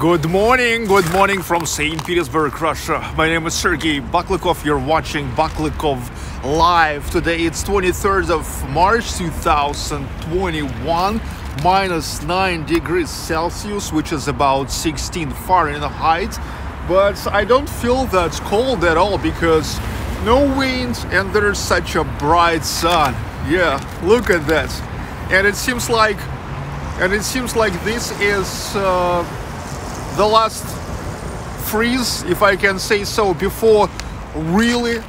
Good morning, good morning from St. Petersburg, Russia. My name is Sergey Baklykov. You're watching Baklykov Live. Today it's 23rd of March 2021, minus 9 degrees Celsius, which is about 16 Fahrenheit. But I don't feel that cold at all because no wind and there's such a bright sun. Yeah, look at that. And it seems like and it seems like this is uh, the last freeze, if I can say so, before really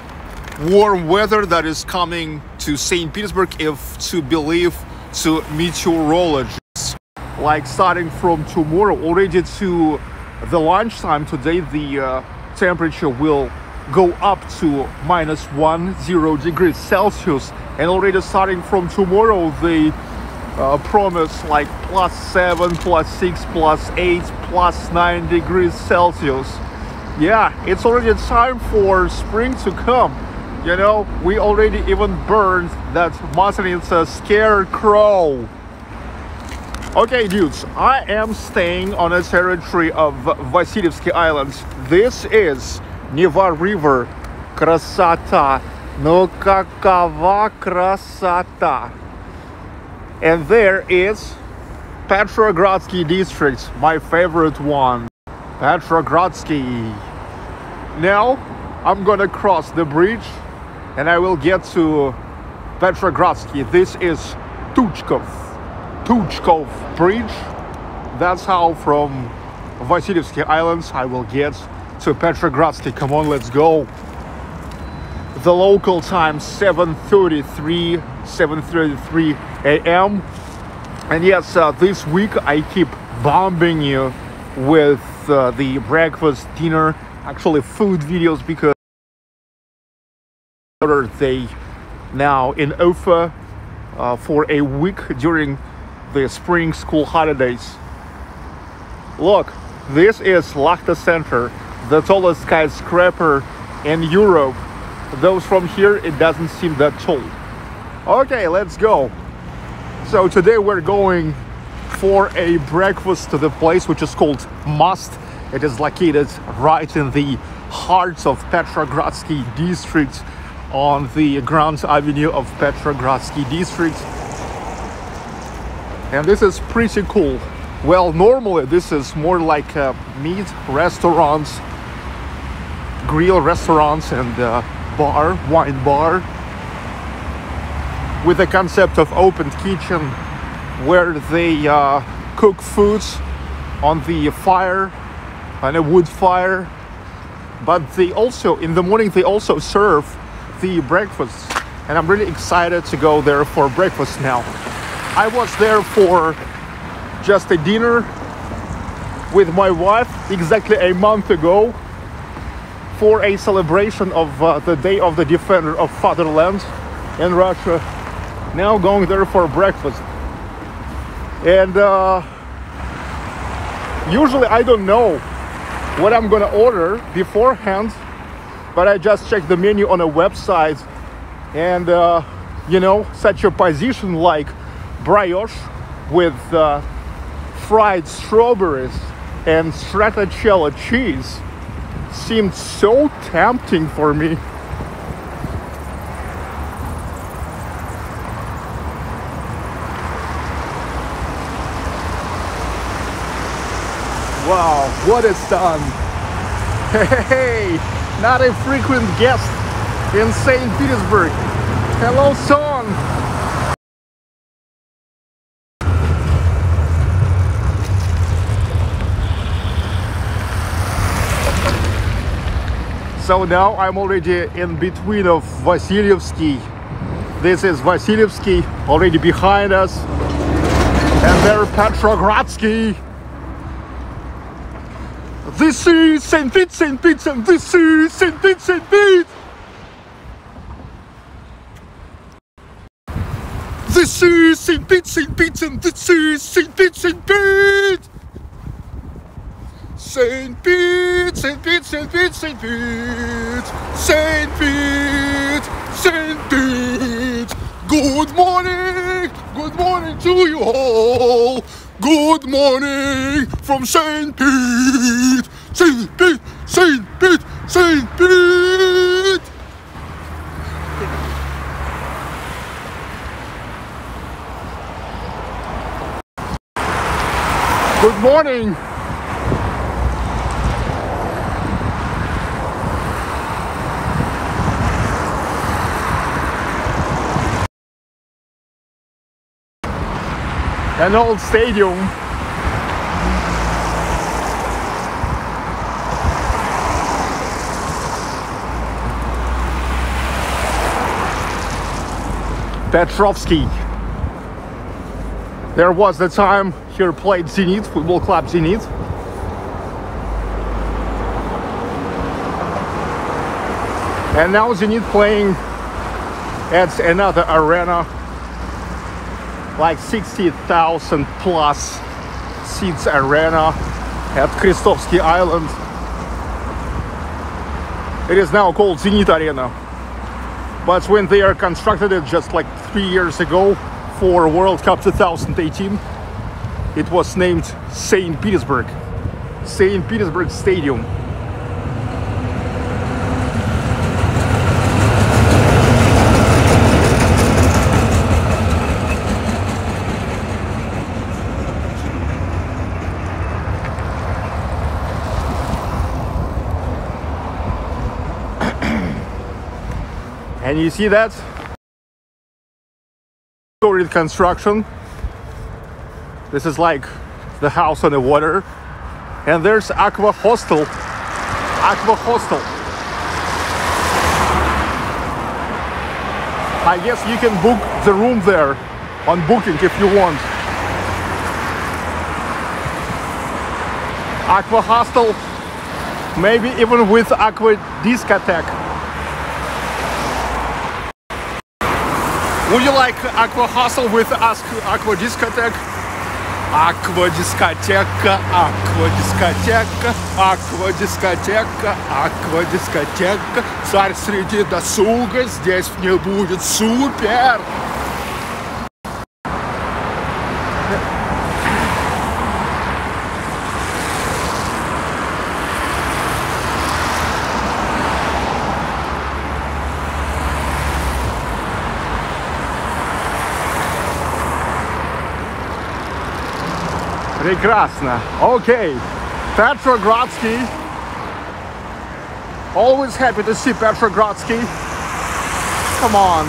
warm weather that is coming to St. Petersburg, if to believe to meteorologists. Like starting from tomorrow, already to the lunchtime today, the uh, temperature will go up to minus one zero degrees Celsius, and already starting from tomorrow, the uh, promise like plus 7 plus 6 plus 8 plus 9 degrees celsius yeah it's already time for spring to come you know we already even burned that a scarecrow okay dudes i am staying on a territory of Vasilyevsky Islands this is Neva River красота ну какова красота And there is Petrogradsky district, my favorite one. Petrogradsky. Now I'm gonna cross the bridge and I will get to Petrogradsky. This is Tuchkov. Tuchkov Bridge. That's how from Vasilyevsky Islands I will get to Petrogradsky. Come on, let's go. The local time 7:33 7:33 a.m. And yes, uh, this week I keep bombing you with uh, the breakfast, dinner, actually food videos because they now in Ufa uh, for a week during the spring school holidays. Look, this is Lakhta Center, the tallest skyscraper in Europe. Those from here, it doesn't seem that tall. Okay, let's go. So today we're going for a breakfast to the place which is called Must. It is located right in the heart of Petrogradsky district on the Grand Avenue of Petrogradsky district. And this is pretty cool. Well, normally this is more like a meat restaurants, grill restaurants and uh, bar, wine bar with the concept of open kitchen where they uh, cook foods on the fire on a wood fire. But they also in the morning they also serve the breakfast. And i'm really excited to go there for breakfast now. I was there for just a dinner with my wife exactly a month ago for a celebration of uh, the day of the defender of fatherland in russia now going there for breakfast. And uh, usually I don't know what I'm gonna order beforehand but I just check the menu on a website and uh, you know such a position like brioche with uh, fried strawberries and stracciatella cheese seemed so tempting for me Wow, what a sun! Hey, not a frequent guest in St. Petersburg. Hello, son! So now I'm already in between of Vasilyevsky. This is Vasilyevsky already behind us. And there Petrogradsky. This is St. St. Pete, this is St. St. Pete. This is St. St. Pete, this is St. St. Pete. St. Pete, St. Pete, St. Pete, St. Pete, St. Pete, St. Pete. Good morning, good morning to you all. Good morning from St. Pete. St. Pete, St. Pete, St. Pete. Good morning. An old stadium. Petrovsky. There was the time here played Zenit, football club Zenit. And now Zenit playing at another arena, like 60,000 plus seats arena at Krestovsky Island. It is now called Zenit Arena. But when they are constructed it just like three years ago for World Cup 2018, it was named St. Petersburg. St. Petersburg Stadium. And you see that? Storied construction. This is like the house on the water. And there's Aqua Hostel. Aqua Hostel. I guess you can book the room there on booking if you want. Aqua Hostel, maybe even with Aqua Discotheque. Would you like Aqua Hustle with Aqua Discotheque? Aqua Discoteca, Aqua Discoteca, Aqua Discoteca, Aqua Discoteca. Царь среди досуга, здесь мне будет супер. Прекрасно. Okay. Petrogradsky. Always happy to see Petrogradsky. Come on.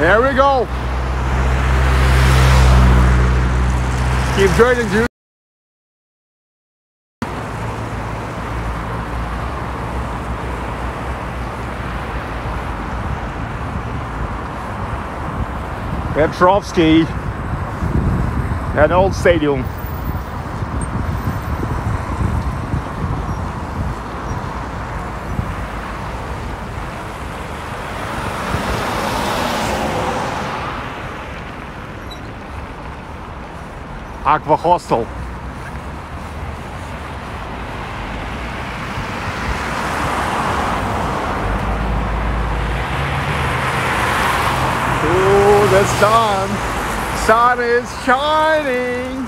There we go. Keep joining, dude. Petrovsky, an old stadium. Aqua Hostel. Ooh, the sun. Sun is shining.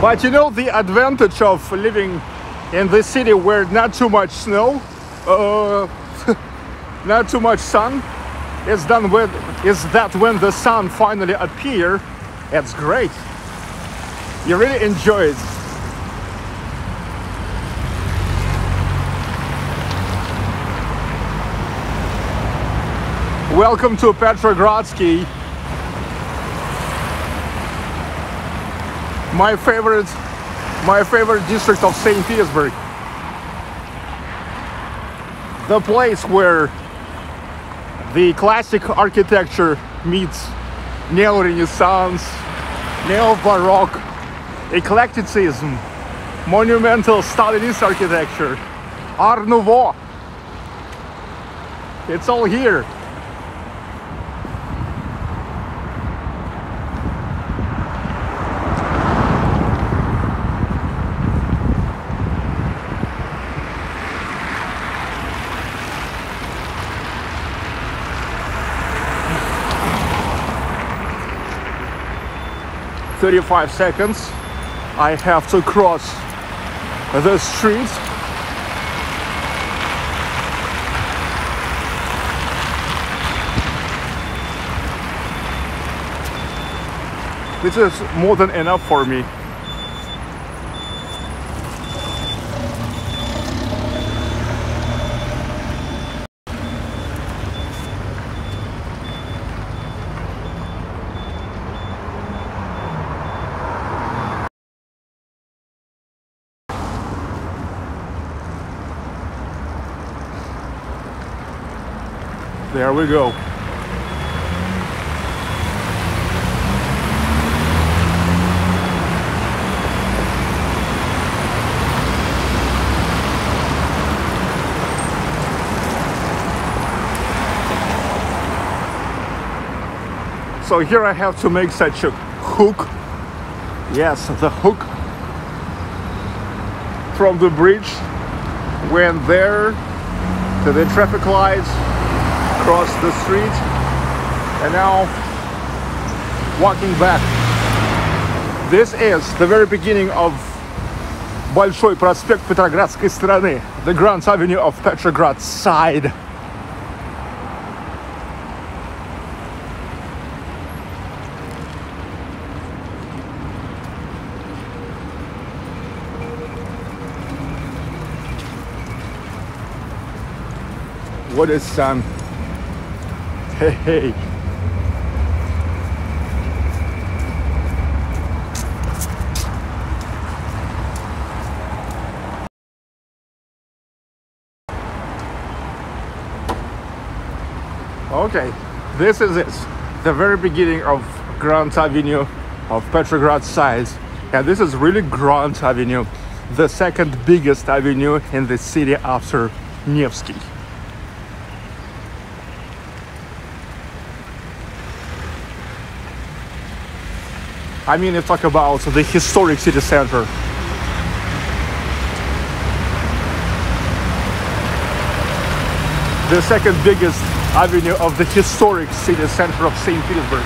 But you know the advantage of living in this city where not too much snow, uh, not too much sun, is done with is that when the sun finally appear, it's great. You really enjoy it. Welcome to Petrogradsky. My favorite my favorite district of St. Petersburg. The place where the classic architecture meets neo-renaissance, neo-baroque, eclecticism, monumental Stalinist architecture, Art Nouveau. It's all here. Thirty-five seconds. I have to cross the street This is more than enough for me. There we go. So here I have to make such a hook. Yes, the hook from the bridge went there to the traffic lights, cross the street, and now walking back. This is the very beginning of Большой проспект Петроградской страны, the Grand Avenue of Petrograd side. What is sun? Hey, hey. Okay, this is it. The very beginning of Grand Avenue of Petrograd size. And this is really Grand Avenue, the second biggest avenue in the city after Nevsky. I mean, you talk about the historic city center. The second biggest avenue of the historic city center of St. Petersburg.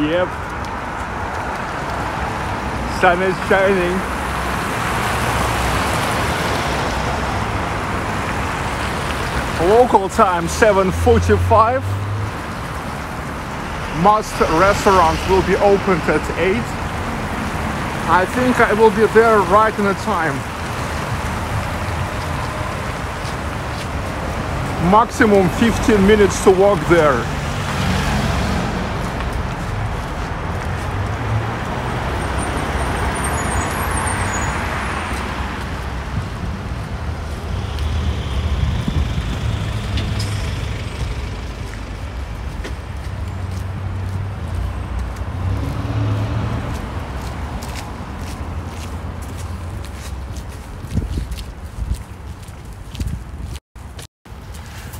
Yep. Sun is shining. Local time 7:45. Most restaurants will be opened at 8. I think I will be there right in the time. Maximum 15 minutes to walk there.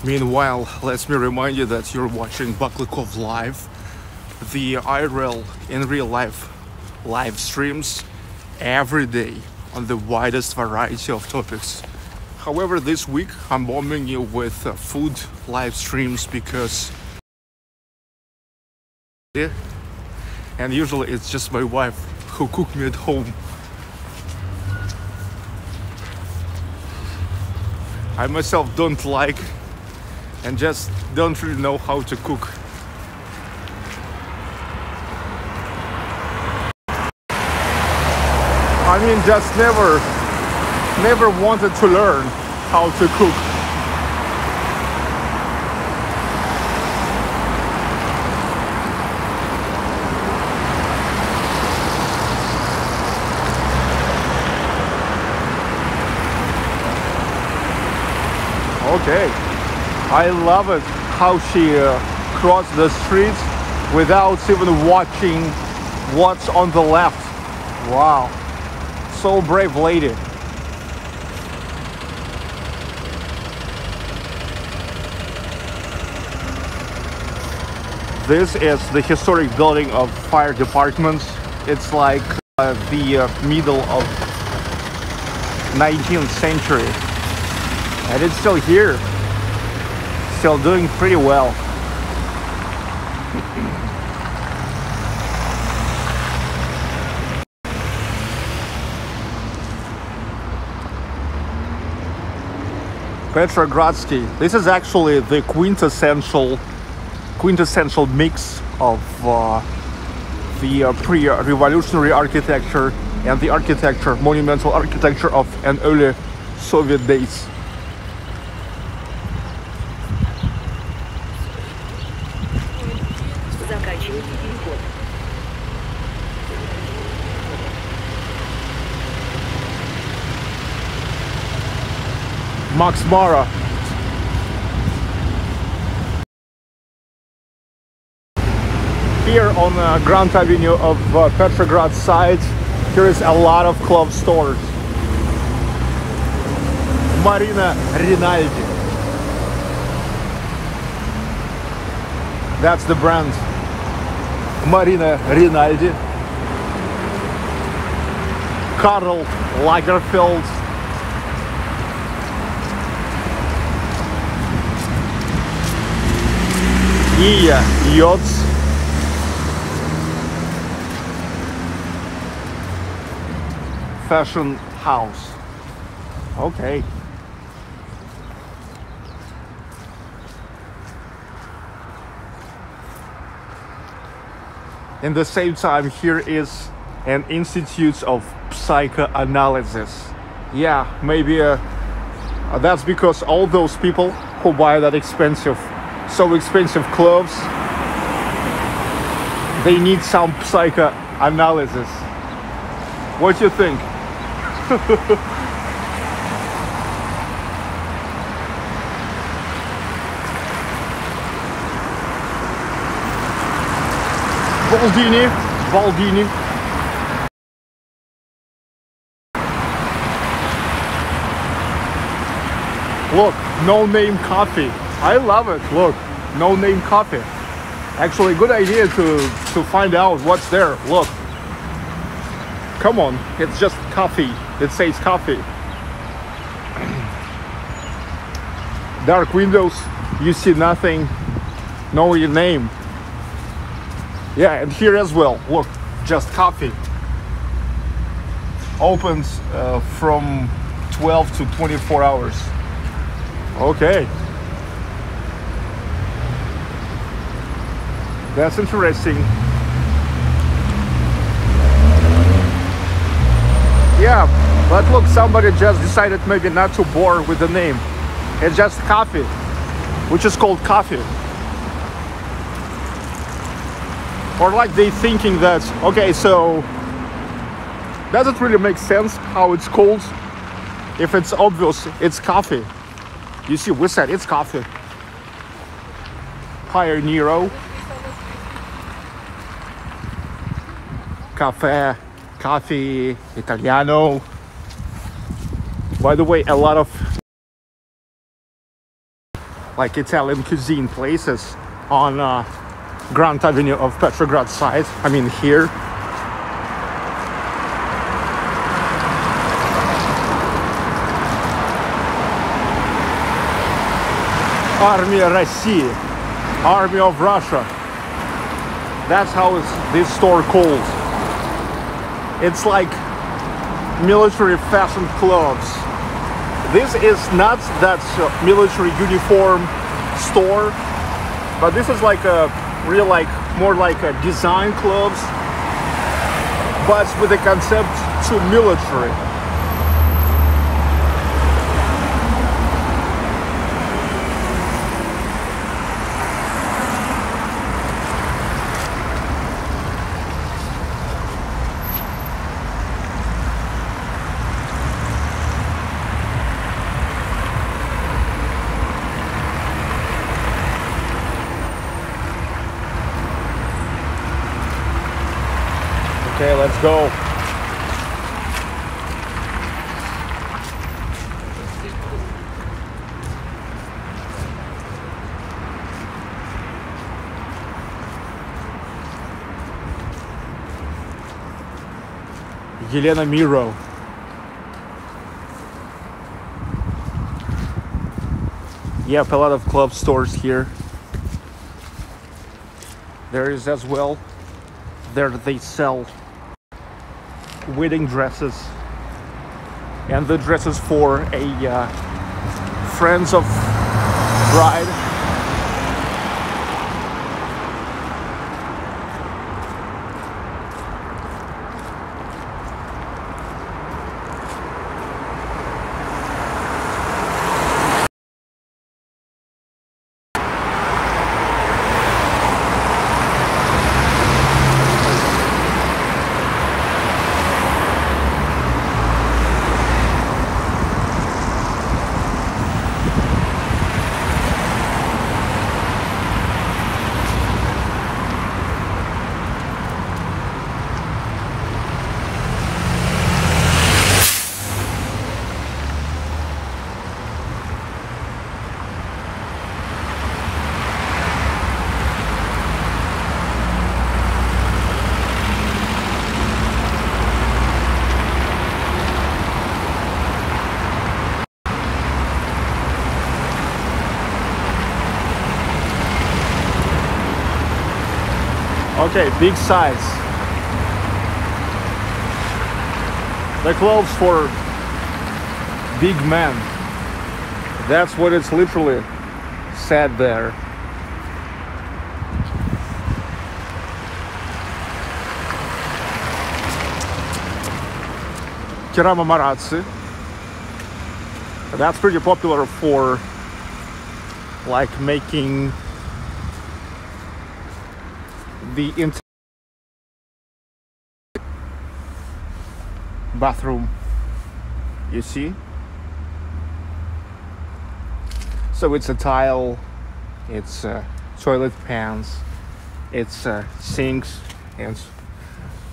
Meanwhile, let me remind you that you're watching Baklykov Live, the IRL in real life live streams every day on the widest variety of topics. However, this week I'm bombing you with uh, food live streams because and usually it's just my wife who cook me at home. I myself don't like and just don't really know how to cook. I mean, just never, never wanted to learn how to cook. Okay. I love it how she uh, crossed the streets without even watching what's on the left. Wow. So brave lady. This is the historic building of fire departments. It's like uh, the uh, middle of 19th century. And it's still here. Still doing pretty well. Petrogradsky. This is actually the quintessential quintessential mix of uh, the uh, pre-revolutionary architecture and the architecture, monumental architecture of an early Soviet days. Max Mara here on uh, Grand Avenue of uh, Petrograd side, here is a lot of club stores. Marina Rinaldi. That's the brand. Marina Rinaldi. Karl Lagerfeld. Ia Yachts. fashion house. Okay. In the same time, here is an institute of psychoanalysis. Yeah, maybe uh, that's because all those people who buy that expensive, so expensive clothes, they need some psychoanalysis. What do you think? Baldini, Baldini. Look, no name coffee. I love it. Look, no name coffee. Actually, good idea to to find out what's there. Look. Come on, it's just coffee. It says coffee. Dark windows, you see nothing, no your name. Yeah, and here as well, look, just coffee. Opens uh, from 12 to 24 hours. Okay. That's interesting. Yeah, but look, somebody just decided maybe not to bore with the name. It's just coffee, which is called coffee. Or like they thinking that, okay, so does it really make sense how it's called. If it's obvious, it's coffee. You see, we said it's coffee. Higher Cafe coffee, Italiano. By the way, a lot of like Italian cuisine places on uh, Grand Avenue of Petrograd side. I mean here. Army России, Army of Russia. That's how it's this store called. It's like military fashion clothes. This is not that military uniform store, but this is like a real like more like a design clothes, but with the concept to military. Okay, let's go. Елена Miro. Yep, a lot of club stores here. There is as well. There they sell wedding dresses. And the dresses for a uh, friends of bride Okay, big size. The clothes for big men. That's what it's literally said there. Kerama Marazzi. That's pretty popular for like making the bathroom. You see? So it's a tile it's uh, toilet pans it's uh, sinks and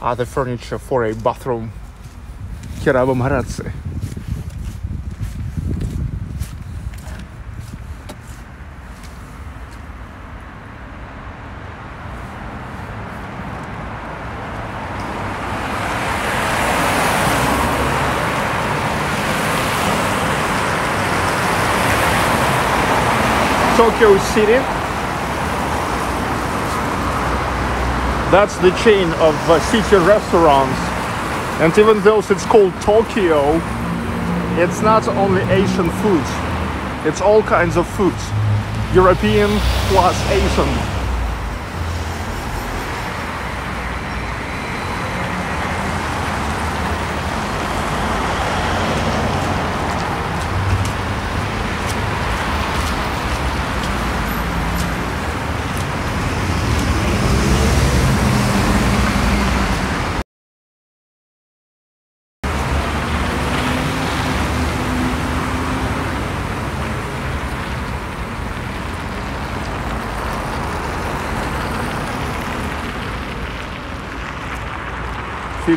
other furniture for a bathroom. Kirava Maradze. Tokyo City. That's the chain of uh, city restaurants. And even though it's called Tokyo, it's not only Asian food. It's all kinds of foods. European plus Asian.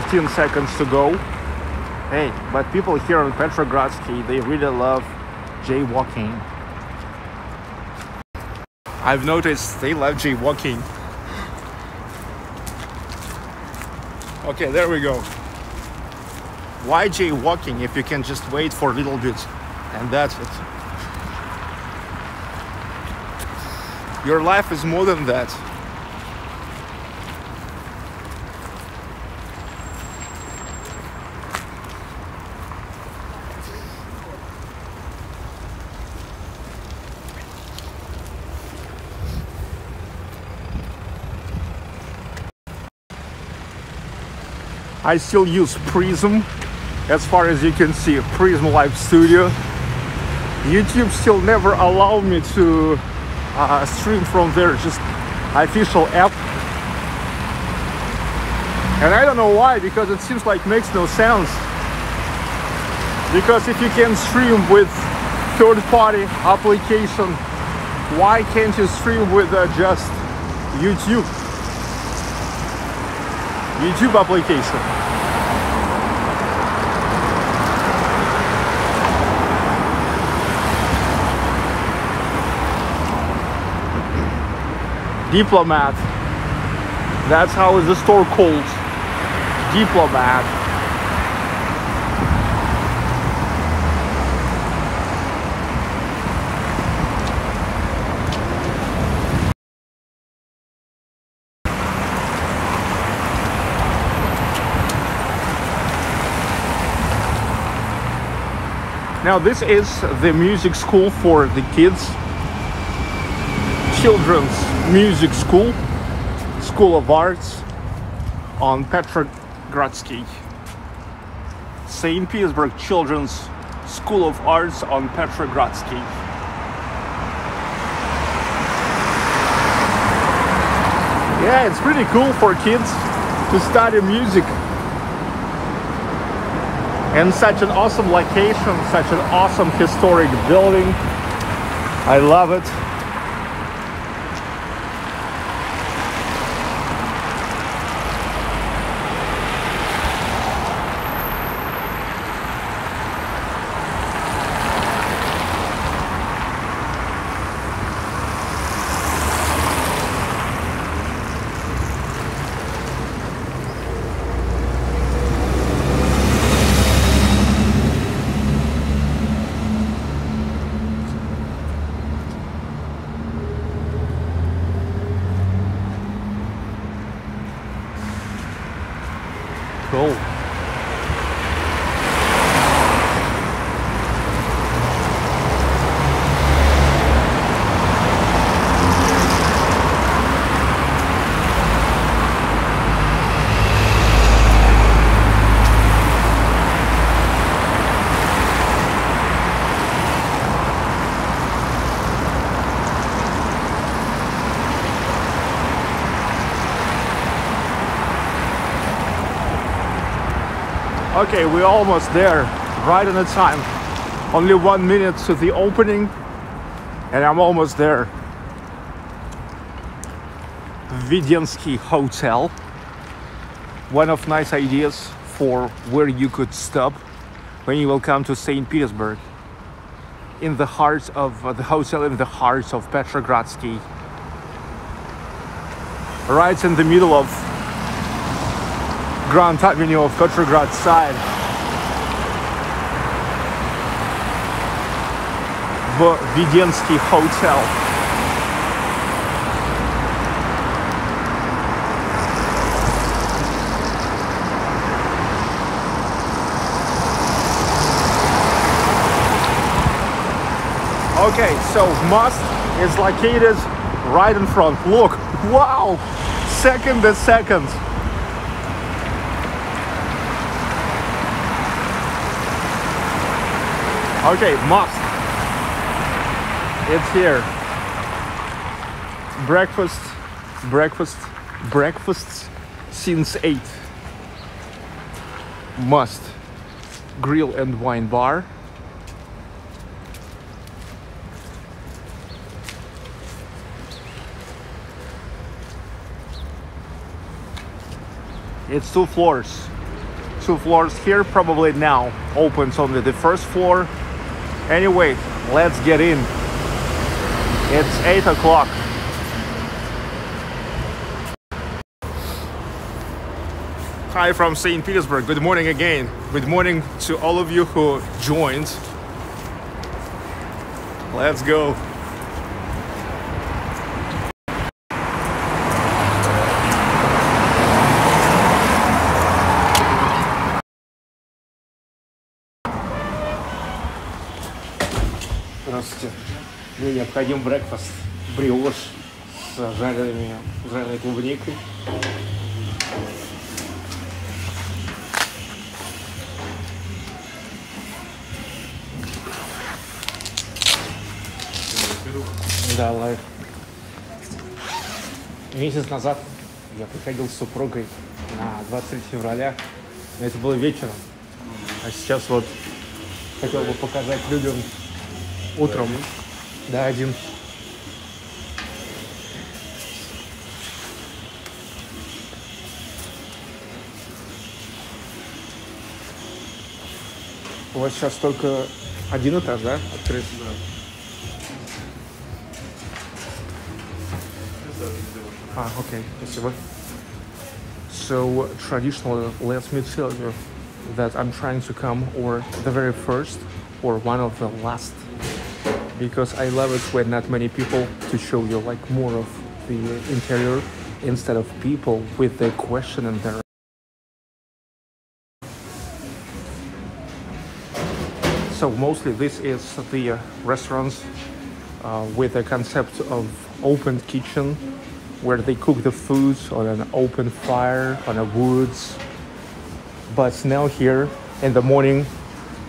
15 seconds to go. Hey, but people here in Petrogradsky, they really love jaywalking. I've noticed they love jaywalking. Okay, there we go. Why jaywalking if you can just wait for a little bit and that's it. Your life is more than that. I still use Prism as far as you can see Prism Live Studio. YouTube still never allowed me to uh, stream from their just official app. And I don't know why because it seems like makes no sense. Because if you can stream with third-party application why can't you stream with uh, just YouTube YouTube application. Diplomat. That's how is the store called. Diplomat. Now this is the music school for the kids. Children's Music School, School of Arts on Petrogradsky. St. Petersburg Children's School of Arts on Petrogradsky. Yeah, it's pretty cool for kids to study music and such an awesome location, such an awesome historic building. I love it. Okay, we're almost there, right on the time. Only one minute to the opening, and I'm almost there. Vidensky Hotel. One of nice ideas for where you could stop when you will come to St. Petersburg. In the heart of uh, the hotel, in the heart of Petrogradsky. Right in the middle of Grand Avenue of Petrograd side. В Веденский Hotel. Okay, so Must is located right in front. Look, wow, second to second. Okay, must. It's here. Breakfast, breakfast, breakfast since 8. Must. Grill and wine bar. It's two floors. Two floors here, probably now opens only the first floor Anyway, let's get in. It's 8 o'clock. Hi from St. Petersburg. Good morning again. Good morning to all of you who joined. Let's go. Необходим брекфаст. Бриош с жареными, жареной клубникой. Да, лайф. Месяц назад я приходил с супругой на 23 февраля. Это было вечером. А сейчас вот хотел бы показать людям утром. Дадим. У вас сейчас только один этаж, да, открыт? Да. Ah, okay, спасибо. So traditionally, let me tell you that I'm trying to come or the very first or one of the last because I love it when not many people to show you like more of the interior instead of people with the question in their so mostly this is the uh, restaurants uh, with a concept of open kitchen where they cook the foods on an open fire on a woods. But now here in the morning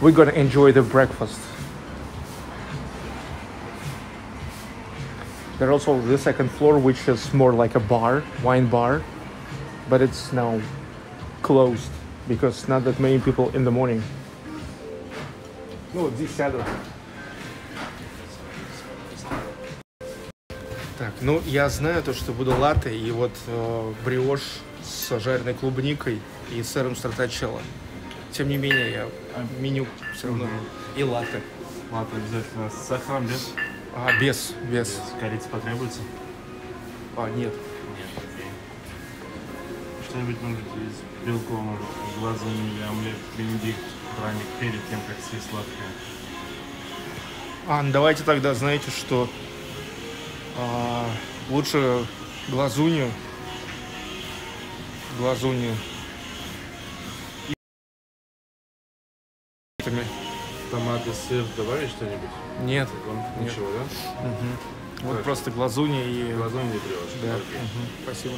we're gonna enjoy the breakfast there's also the second floor which is more like a bar wine bar but it's now closed because not that many people in the morning ну вот здесь сяду Так, ну я знаю то, что буду латте и вот э, бриош с жареной клубникой и сыром стратачелло. Тем не менее, я меню все равно и латте. Ладно, обязательно. С сахаром без? А, без, без. Корица потребуется? А, нет. Нет, окей. Что-нибудь может из белкового, может, глазуньи или омлет, бенедикт, драник перед тем, как съесть сладкое. А, ну давайте тогда, знаете, что а, лучше глазунью. Глазунью. И- Томаты, сыр, добавить что-нибудь? Нет. Вам Нет. Ничего, да? Вот Так. просто глазунья и... Глазуньи и брioche. Да. Окей. мгм, Спасибо.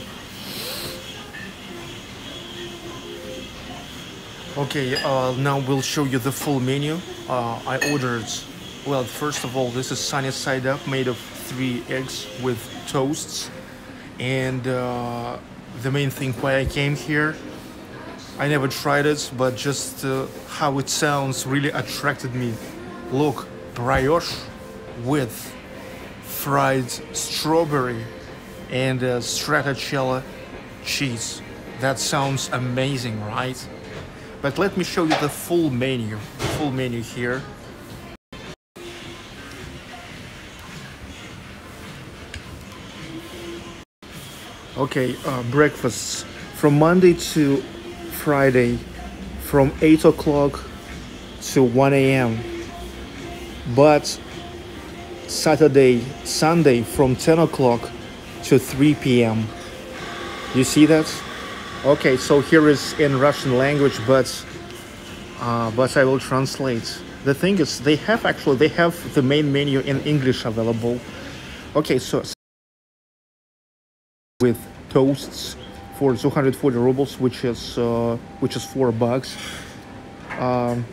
Okay, uh, now we'll show you the full menu. Uh, I ordered, well, first of all, this is sunny side up, made of three eggs with toasts. And uh, the main thing why I came here, I never tried it, but just uh, how it sounds really attracted me. Look, brioche with fried strawberry and uh, stracciatella cheese. That sounds amazing, right? But let me show you the full menu. Full menu here. Okay, uh, breakfasts from Monday to Friday, from 8 o'clock to 1 a.m. But Saturday, Sunday from 10 o'clock to 3 p.m. You see that? Okay, so here is in Russian language, but uh, but I will translate. The thing is, they have actually they have the main menu in English available. Okay, so with toasts for 240 rubles, which is uh, which is four bucks. Um,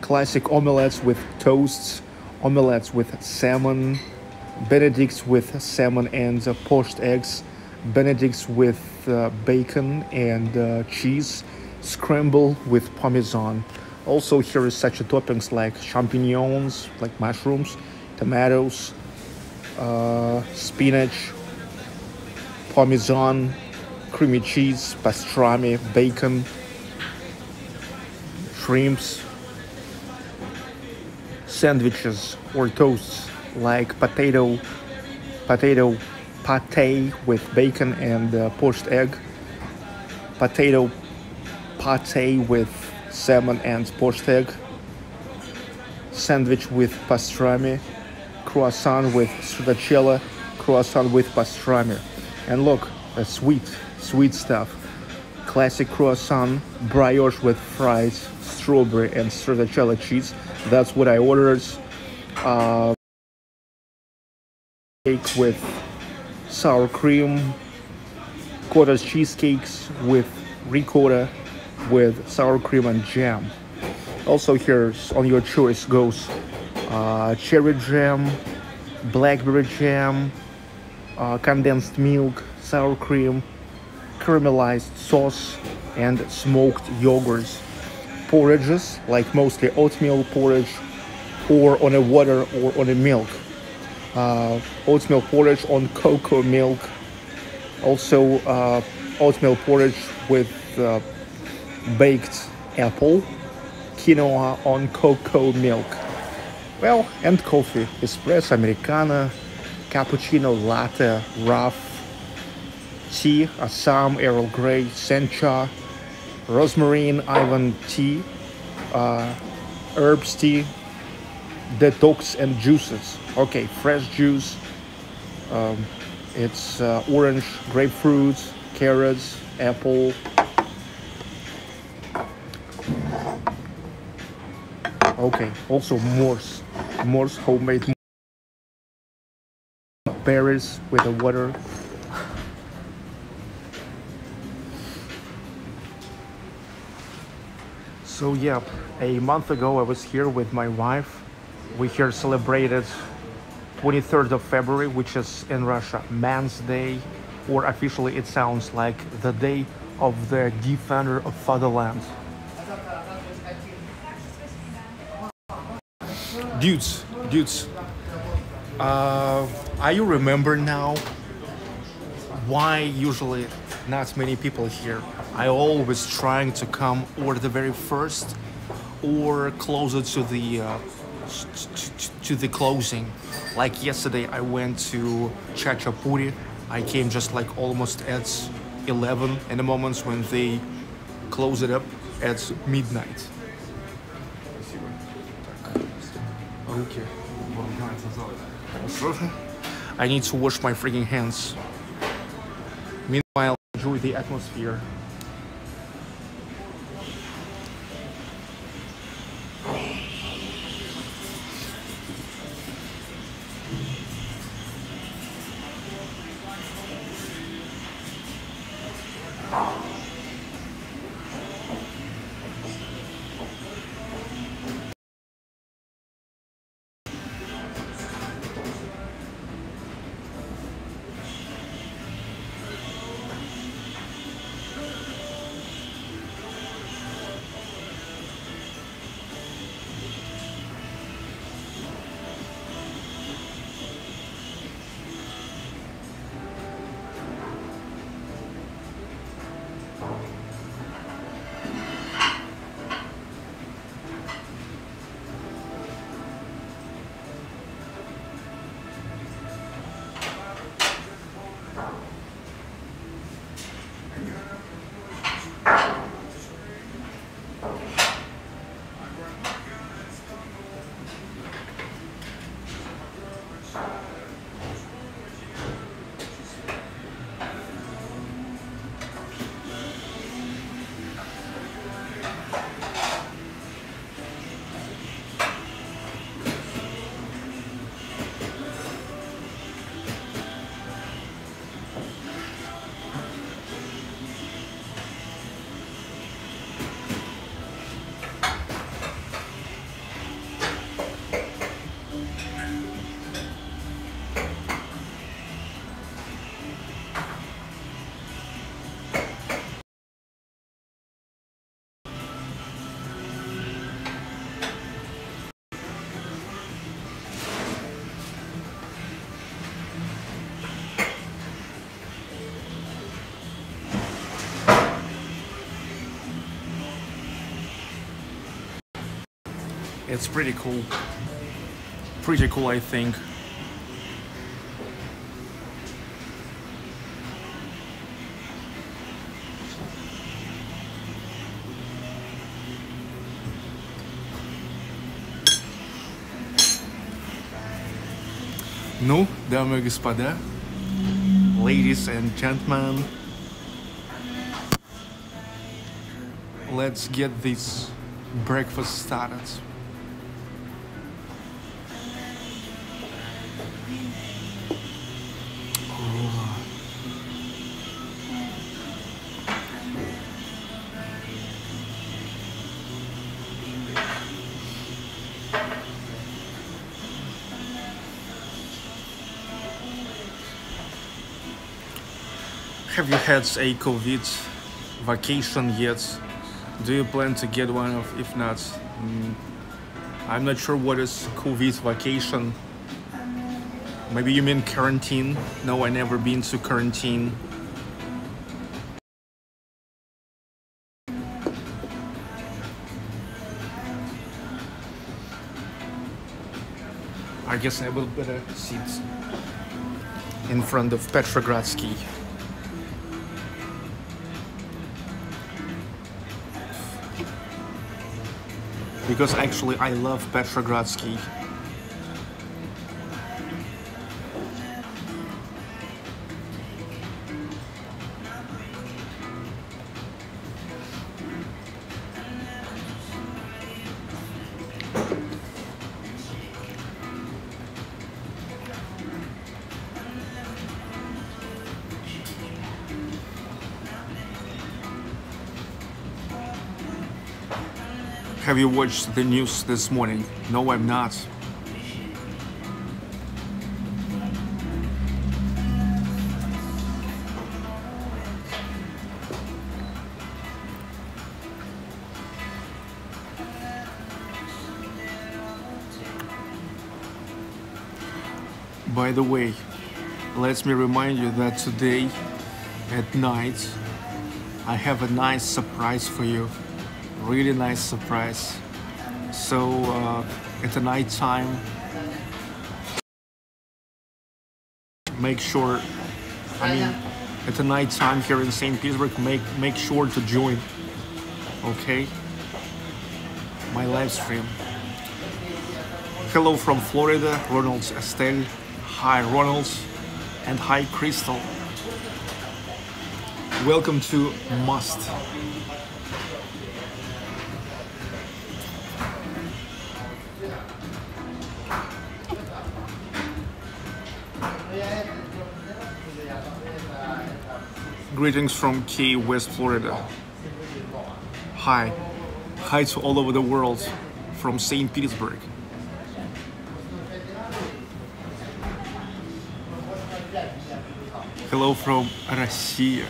classic omelets with toasts, omelets with salmon, Benedicts with salmon and uh, poached eggs, Benedicts with uh, bacon and uh, cheese, scramble with parmesan. Also, here is such a toppings like champignons, like mushrooms, tomatoes, uh, spinach, parmesan, creamy cheese, pastrami, bacon, shrimps, sandwiches or toasts like potato potato pate with bacon and uh, poached egg potato pate with salmon and poached egg sandwich with pastrami croissant with stracciatella croissant with pastrami and look a sweet sweet stuff. Classic croissant brioche with fries, strawberry and stracciatella cheese. That's what i ordered. Uh, cake with sour cream cottage cheesecakes with ricotta with sour cream and jam. Also here's on your choice goes uh, cherry jam blackberry jam uh, condensed milk sour cream caramelized sauce and smoked yogurts. Porridges like mostly oatmeal porridge or on a water or on a milk. Uh, oatmeal porridge on cocoa milk. Also uh, oatmeal porridge with uh, baked apple. Quinoa on cocoa milk. Well, and coffee, espresso, americano, cappuccino, latte, raf, tea, Assam, Earl Grey, sencha, rosemary, Ivan tea, uh, herbs tea, detox and juices. Okay, fresh juice. Um, it's uh, orange, grapefruit, carrots, apple. Okay, also mors, mors homemade berries with the water. So yeah, a month ago I was here with my wife. We here celebrated 23rd of February, which is in Russia Man's Day, or officially it sounds like the day of the defender of fatherland. Dudes, dudes, uh, you remember now why usually not many people here? I always trying to come or the very first or closer to the uh, to the closing. Like yesterday, I went to Khachapuri. I came just like almost at 11 in the moments when they close it up at midnight. Okay. I need to wash my freaking hands. Meanwhile, enjoy the atmosphere. It's pretty cool. Pretty cool, I think. Ну, дамы и господа, ladies and gentlemen, let's get this breakfast started. Have you had a COVID vacation yet? Do you plan to get one? Of, if not, mm, I'm not sure what is COVID vacation. Maybe you mean quarantine? No, I never been to quarantine. I guess I will better sit in front of Petrogradsky. Because actually I love Petrogradsky. You watched the news this morning? No, I'm not. By the way, let me remind you that today at night I have a nice surprise for you really nice surprise. So uh, at the night time, make sure. I mean, at the night time here in St. Petersburg, make make sure to join. Okay. My live stream. Hello from Florida, Ronald Estelle. Hi, Ronald, and hi, Crystal. Welcome to Must. Greetings from Key West, Florida. Hi. Hi to all over the world from St. Petersburg. Hello from Russia.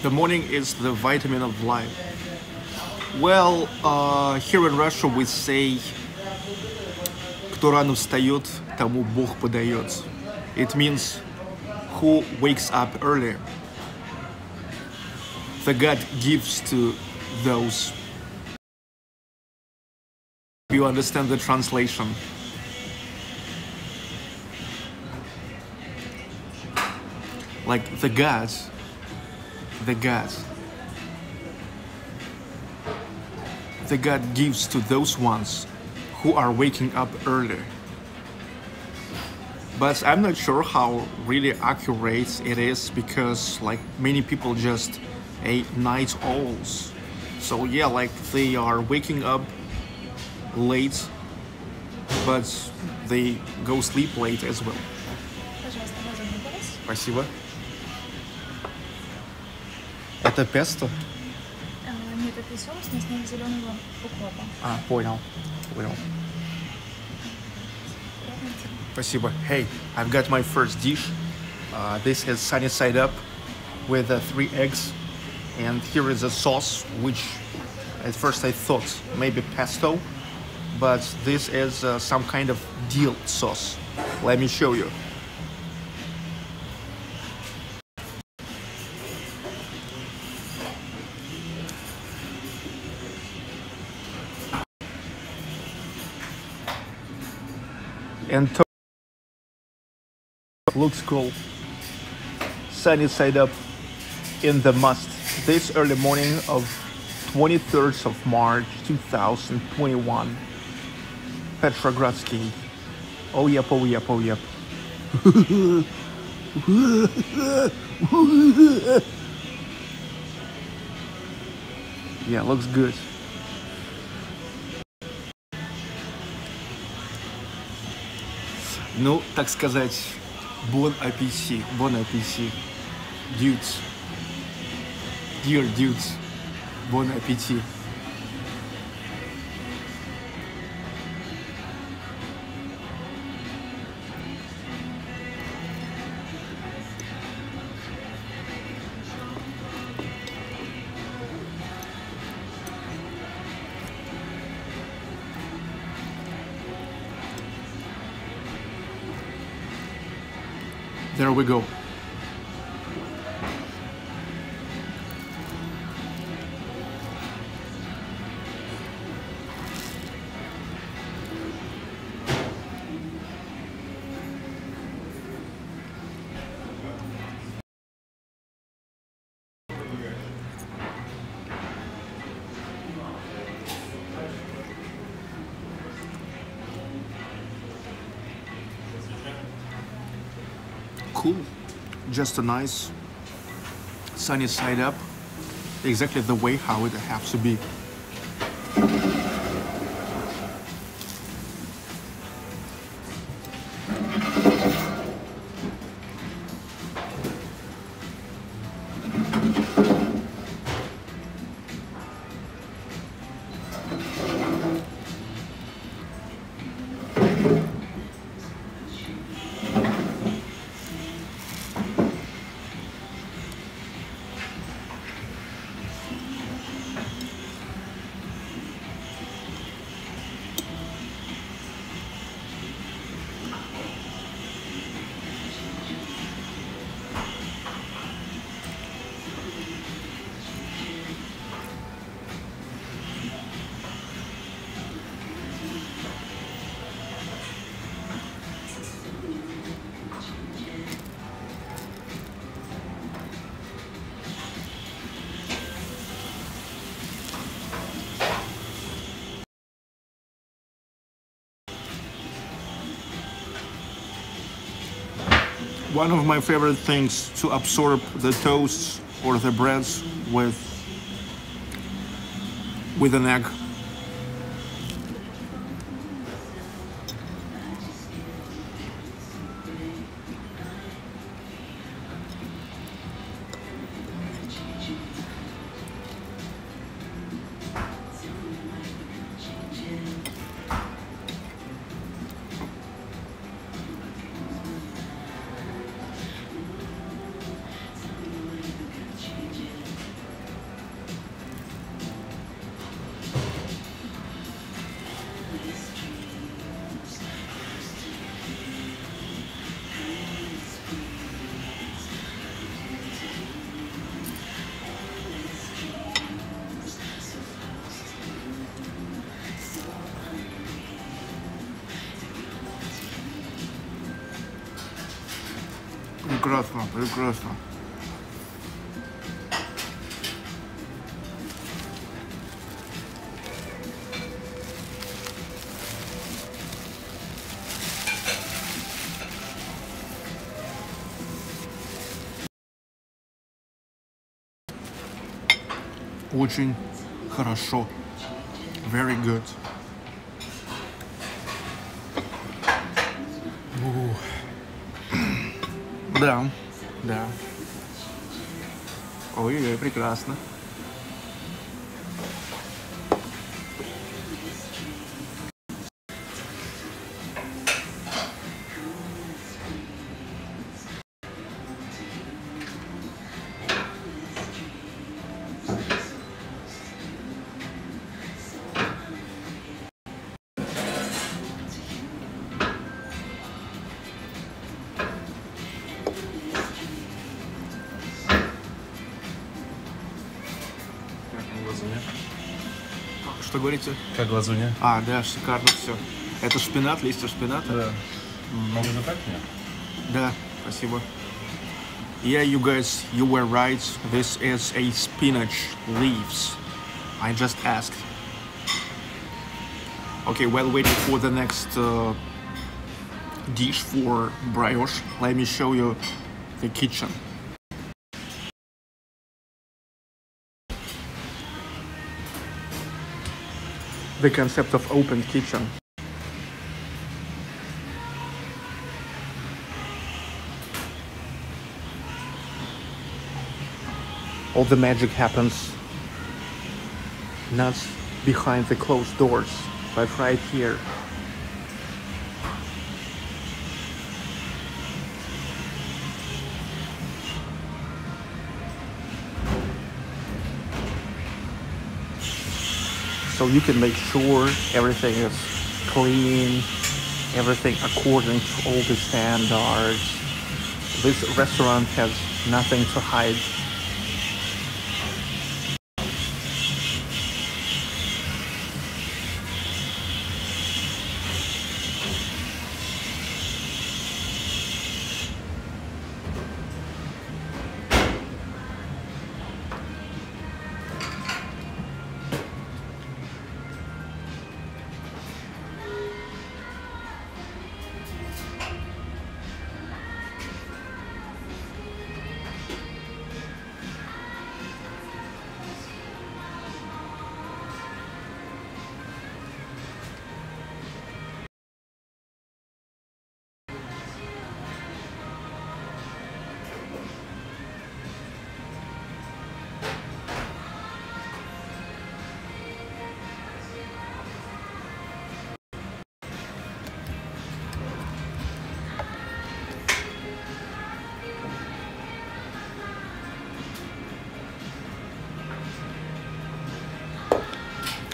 The morning is the vitamin of life. Well, uh, here in Russia we say Кто рано встает, тому Бог подает. It means who wakes up early. The God gives to those. You understand the translation. Like the God, the God, the God gives to those ones who are waking up early. But I'm not sure how really accurate it is because like many people just a night owls. So yeah, like they are waking up late, but they go sleep late as well. Спасибо. Это песто? Нет, это соус на основе зеленого укропа. А, понял. Понял. Спасибо. Hey, I've got my first dish. Uh, this is sunny side up with uh, three eggs. And here is a sauce, which at first I thought maybe pesto, but this is uh, some kind of dill sauce. Let me show you. And looks cool. Sunny side up in the must this early morning of 23rd of March 2021. Petrogradsky. Oh yep, oh yep, oh yep. yeah, looks good. Ну, так сказать, bon appétit, bon appétit. Dudes. Dear dudes, bon appétit. We go. Just a nice sunny side up. Exactly the way how it has to be. One of my favorite things to absorb the toasts or the breads with with an egg. Прекрасно, прекрасно. Очень хорошо. Very good. Да, да. Ой-ой, прекрасно. Как глазуня? А, да, шикарно все. Это шпинат, листья шпината? Да. Могу забрать меня? Да, спасибо. Yeah, you guys, you were right. This is a spinach leaves. I just asked. Okay, while waiting for the next uh, dish for brioche, let me show you the kitchen. The concept of open kitchen. all the magic happens not behind the closed doors, but right here. So you can make sure everything is clean, everything according to all the standards. This restaurant has nothing to hide.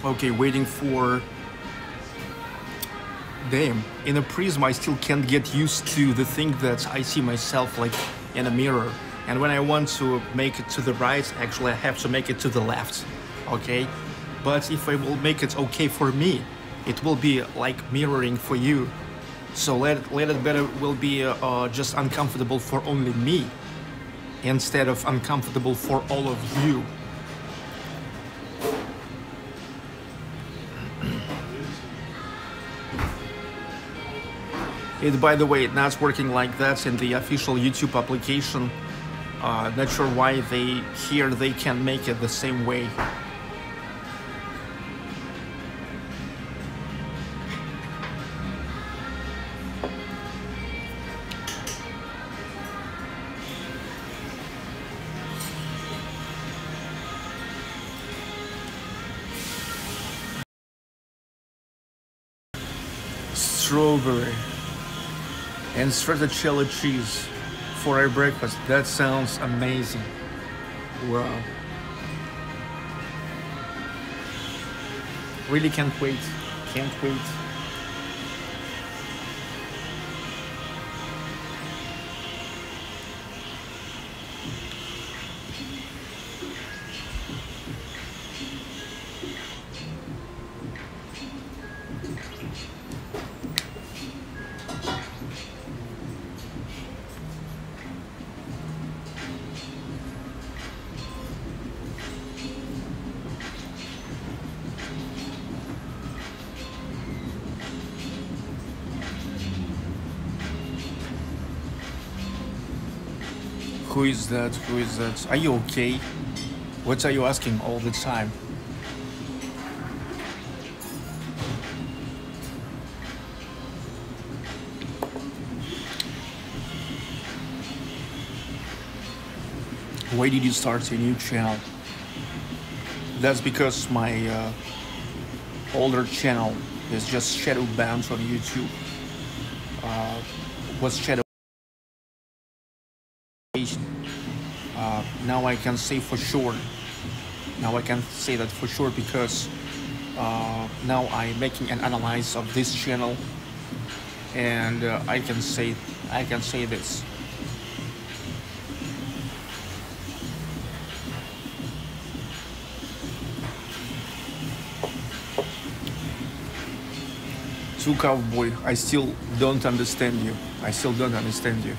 Okay, waiting for. Damn, in a prism, I still can't get used to the thing that I see myself like in a mirror. And when I want to make it to the right, actually, I have to make it to the left. Okay? But if I will make it okay for me, it will be like mirroring for you. So let, let it better will be uh, uh, just uncomfortable for only me instead of uncomfortable for all of you. It, by the way, not working like that in the official YouTube application. Uh, not sure why they here they can make it the same way. Strawberry and stracciatella cheese for our breakfast. That sounds amazing. Wow. Really can't wait. Can't wait. That? Who is that? Are you okay? What are you asking all the time? Why did you start a new channel? That's because my uh, older channel is just shadow banned on YouTube. Uh, was shadow now I can say for sure. Now I can say that for sure because uh, now I'm making an analysis of this channel, and uh, I can say I can say this. To cowboy, I still don't understand you. I still don't understand you.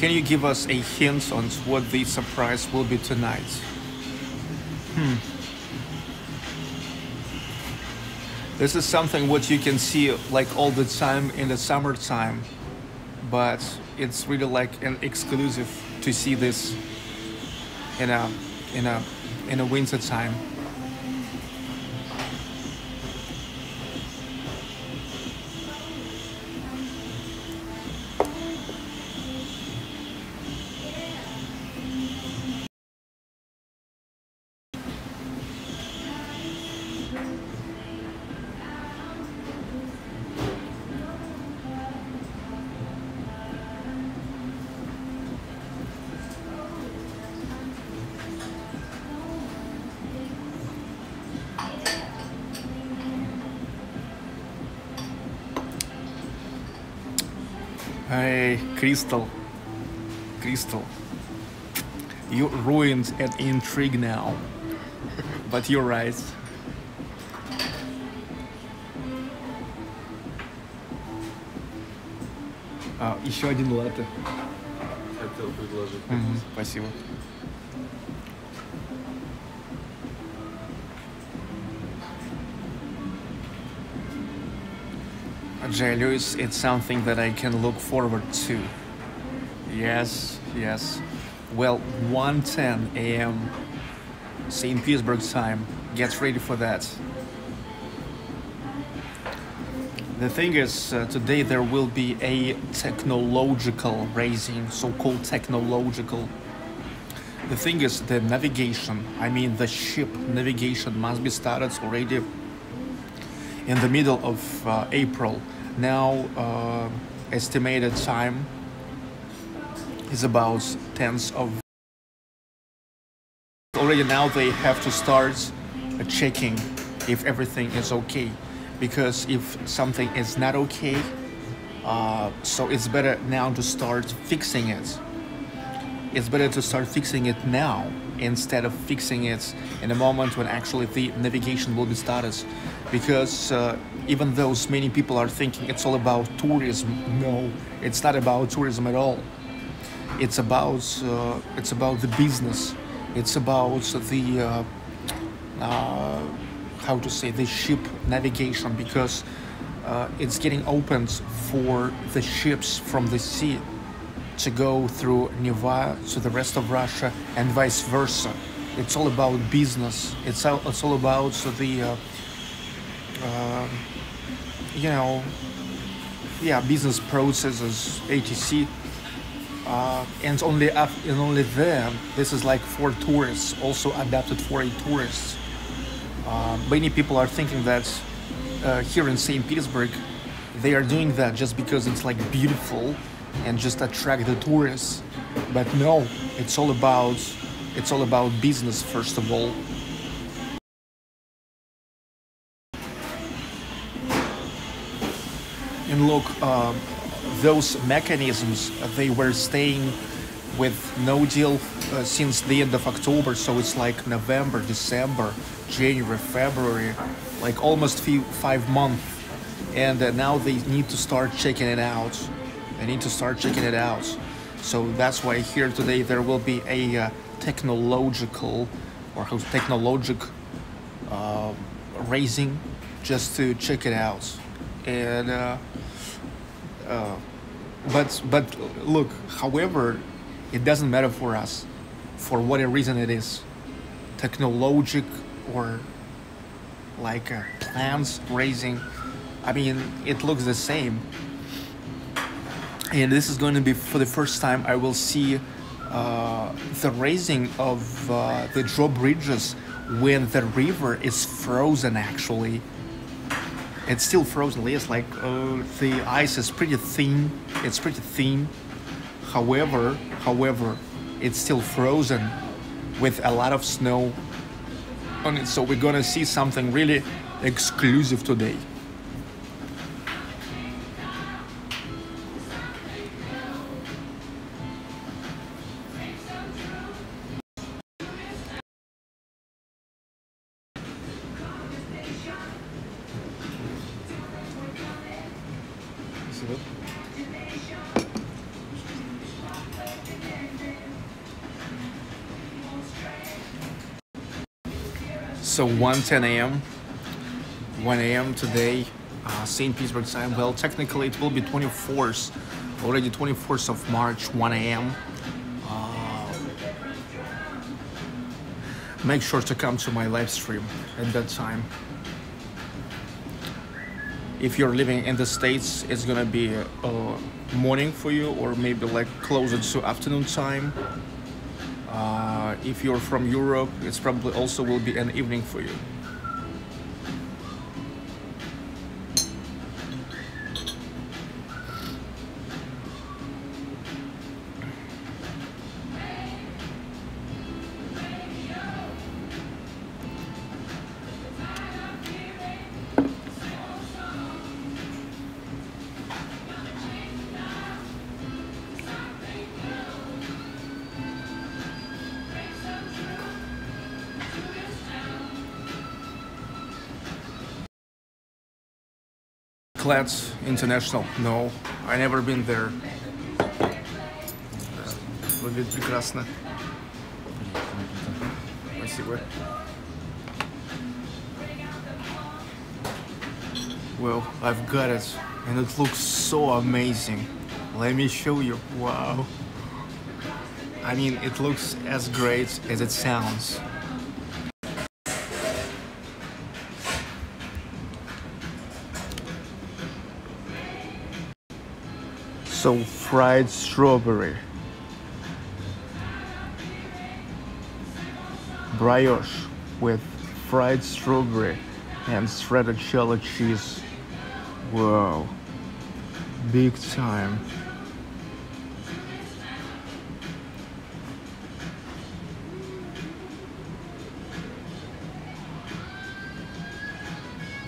Can you give us a hint on what the surprise will be tonight? Hmm. This is something what you can see like all the time in the summertime, but it's really like an exclusive to see this in a in a in a winter time. Crystal. Crystal. You ruined an intrigue now. But you're right. А, еще один латте. Хотел предложить. Мгм, спасибо. Jay Lewis, it's something that I can look forward to. Yes, yes. Well, 1:10 a.m. St. Petersburg time. Get ready for that. The thing is, uh, today there will be a technological raising, so-called technological. The thing is, the navigation, I mean the ship navigation must be started already in the middle of uh, April. Now, uh, estimated time is about tens of already now they have to start uh, checking if everything is okay. Because if something is not okay uh, so it's better now to start fixing it. It's better to start fixing it now instead of fixing it in a moment when actually the navigation will be started. Because uh, even though many people are thinking it's all about tourism. No it's not about tourism at all it's about uh, it's about the business it's about the uh, uh, how to say the ship navigation because it's getting opened for the ships from the sea to go through Neva to the rest of Russia and vice versa. It's all about business. It's all, it's all about the uh, uh, you know yeah business processes etc. Uh, and only af- and only then this is like for tourists also adapted for a tourist. Uh, many people are thinking that uh, here in st petersburg they are doing that just because it's like beautiful and just attract the tourists. But no it's all about it's all about business first of all. And look uh, those mechanisms they were staying with no deal uh, since the end of october so it's like november december january february like almost five months. And uh, now they need to start checking it out. They need to start checking it out. So that's why here today there will be a uh, technological or technologic uh, raising just to check it out. And uh, uh, but but look however it doesn't matter for us for whatever reason it is technologic or like uh, plants raising i mean it looks the same. And this is going to be for the first time i will see uh, the raising of uh, the drawbridges when the river is frozen actually it's still frozen. It's like uh, the ice is pretty thin. It's pretty thin. However however it's still frozen with a lot of snow on it. So we're gonna see something really exclusive today So 1:10 a.m. 1 a.m. today, uh, St. Petersburg time. Well, technically it will be 24th, already 24th of March, 1 a.m. Uh, make sure to come to my live stream at that time. If you're living in the States, it's gonna be uh, morning for you, or maybe like closer to afternoon time. Uh, if you're from Europe, it's probably also will be an evening for you. Klets International. No, I never been there. Выглядит прекрасно. Спасибо. Well, I've got it, and it looks so amazing. Let me show you. Wow. I mean, it looks as great as it sounds. So fried strawberry. Brioche with fried strawberry and stracciatella cheese. Wow. Big time.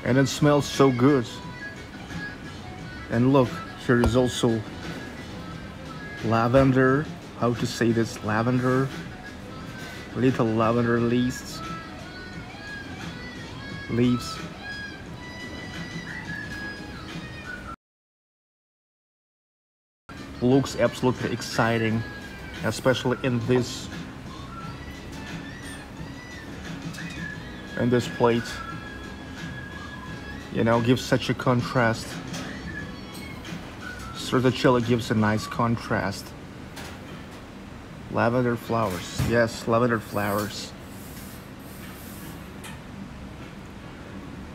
And it smells so good. And look, here is also lavender. How to say this? Lavender. Little lavender leaves. Leaves. Looks absolutely exciting, especially in this in this plate. You know, gives such a contrast. Stracciatella gives a nice contrast. Lavender flowers. Yes, lavender flowers.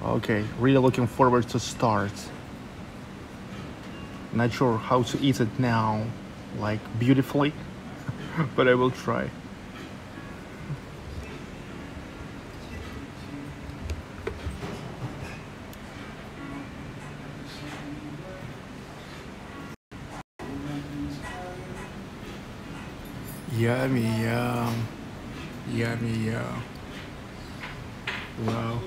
Okay, really looking forward to start. Not sure how to eat it now, like beautifully, but I will try. Yummy, yum. Yummy, yum. Wow.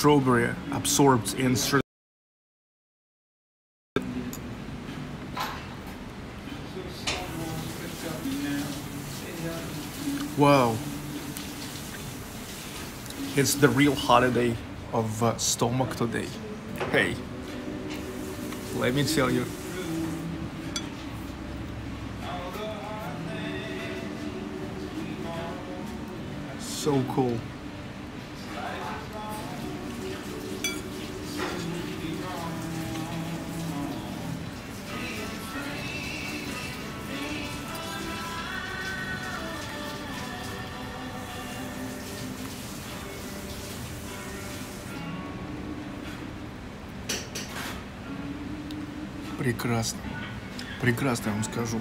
Strawberry absorbs in str- Wow. It's the real holiday of uh, stomach today. Hey, let me tell you. So cool. Прекрасно. Прекрасно, я вам скажу.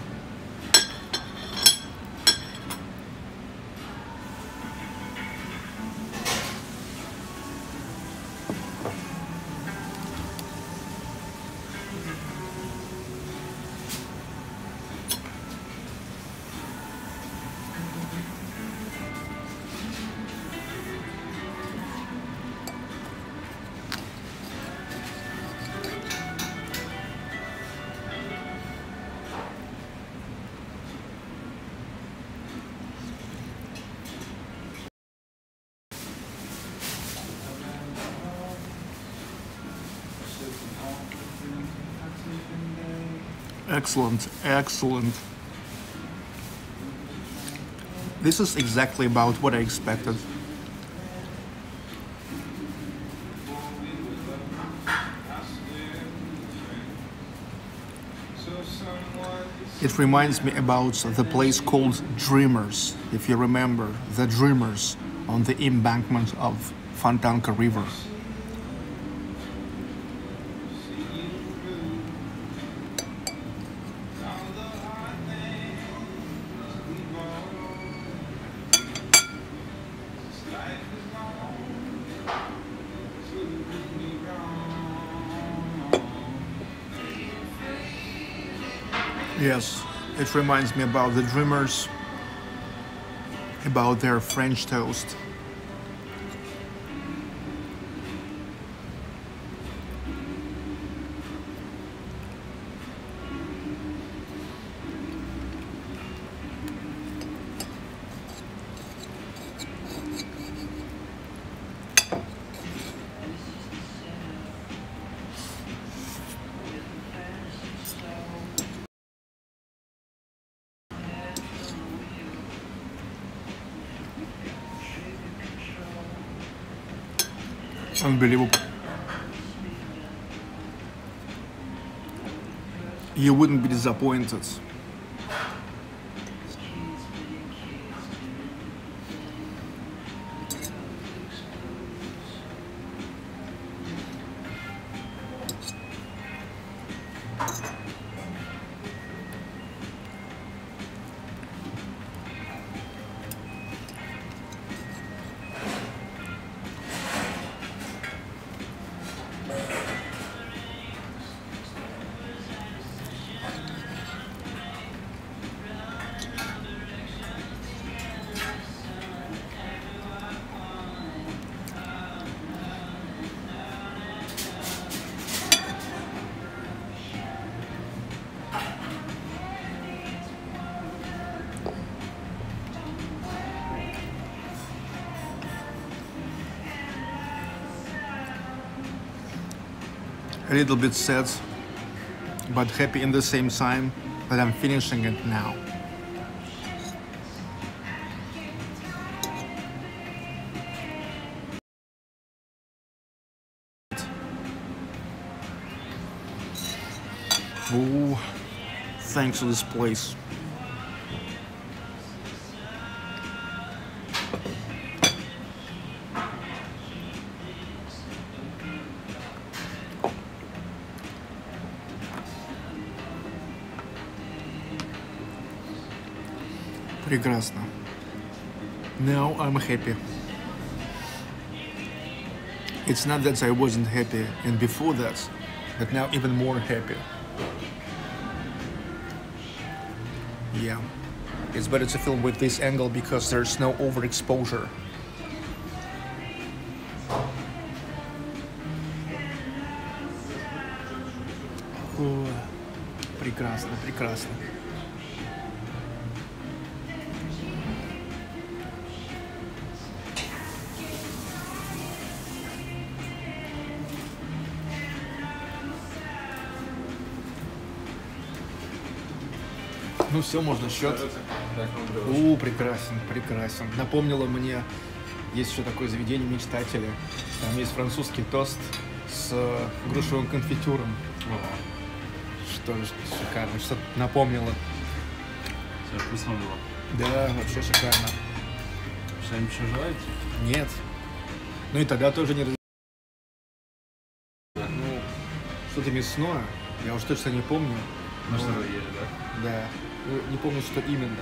Excellent, excellent. This is exactly about what I expected. It reminds me about the place called Dreamers, if you remember, the Dreamers on the embankment of Fontanka River. Reminds me about the Dreamers, about their French toast. Unbelievable. You wouldn't be disappointed. A little bit sad, but happy in the same time that I'm finishing it now. Ooh, thanks to this place. Прекрасно. Now I'm happy. It's not that I wasn't happy and before that, but now even more happy. Yeah. It's better to film with this angle because there's no overexposure. Все, можно счет. У, прекрасен, прекрасен. Напомнило мне, есть еще такое заведение мечтатели. Там есть французский тост с э, грушевым конфитюром. Что шикарно. Что напомнило. Все вкусно было. Да, вообще шикарно. Что-нибудь еще желаете? Нет. Ну и тогда тоже не раз- Ну, что-то мясное. Я уж точно не помню. Ну Но- что вы ели, да? Да. Ну, не помню, что именно.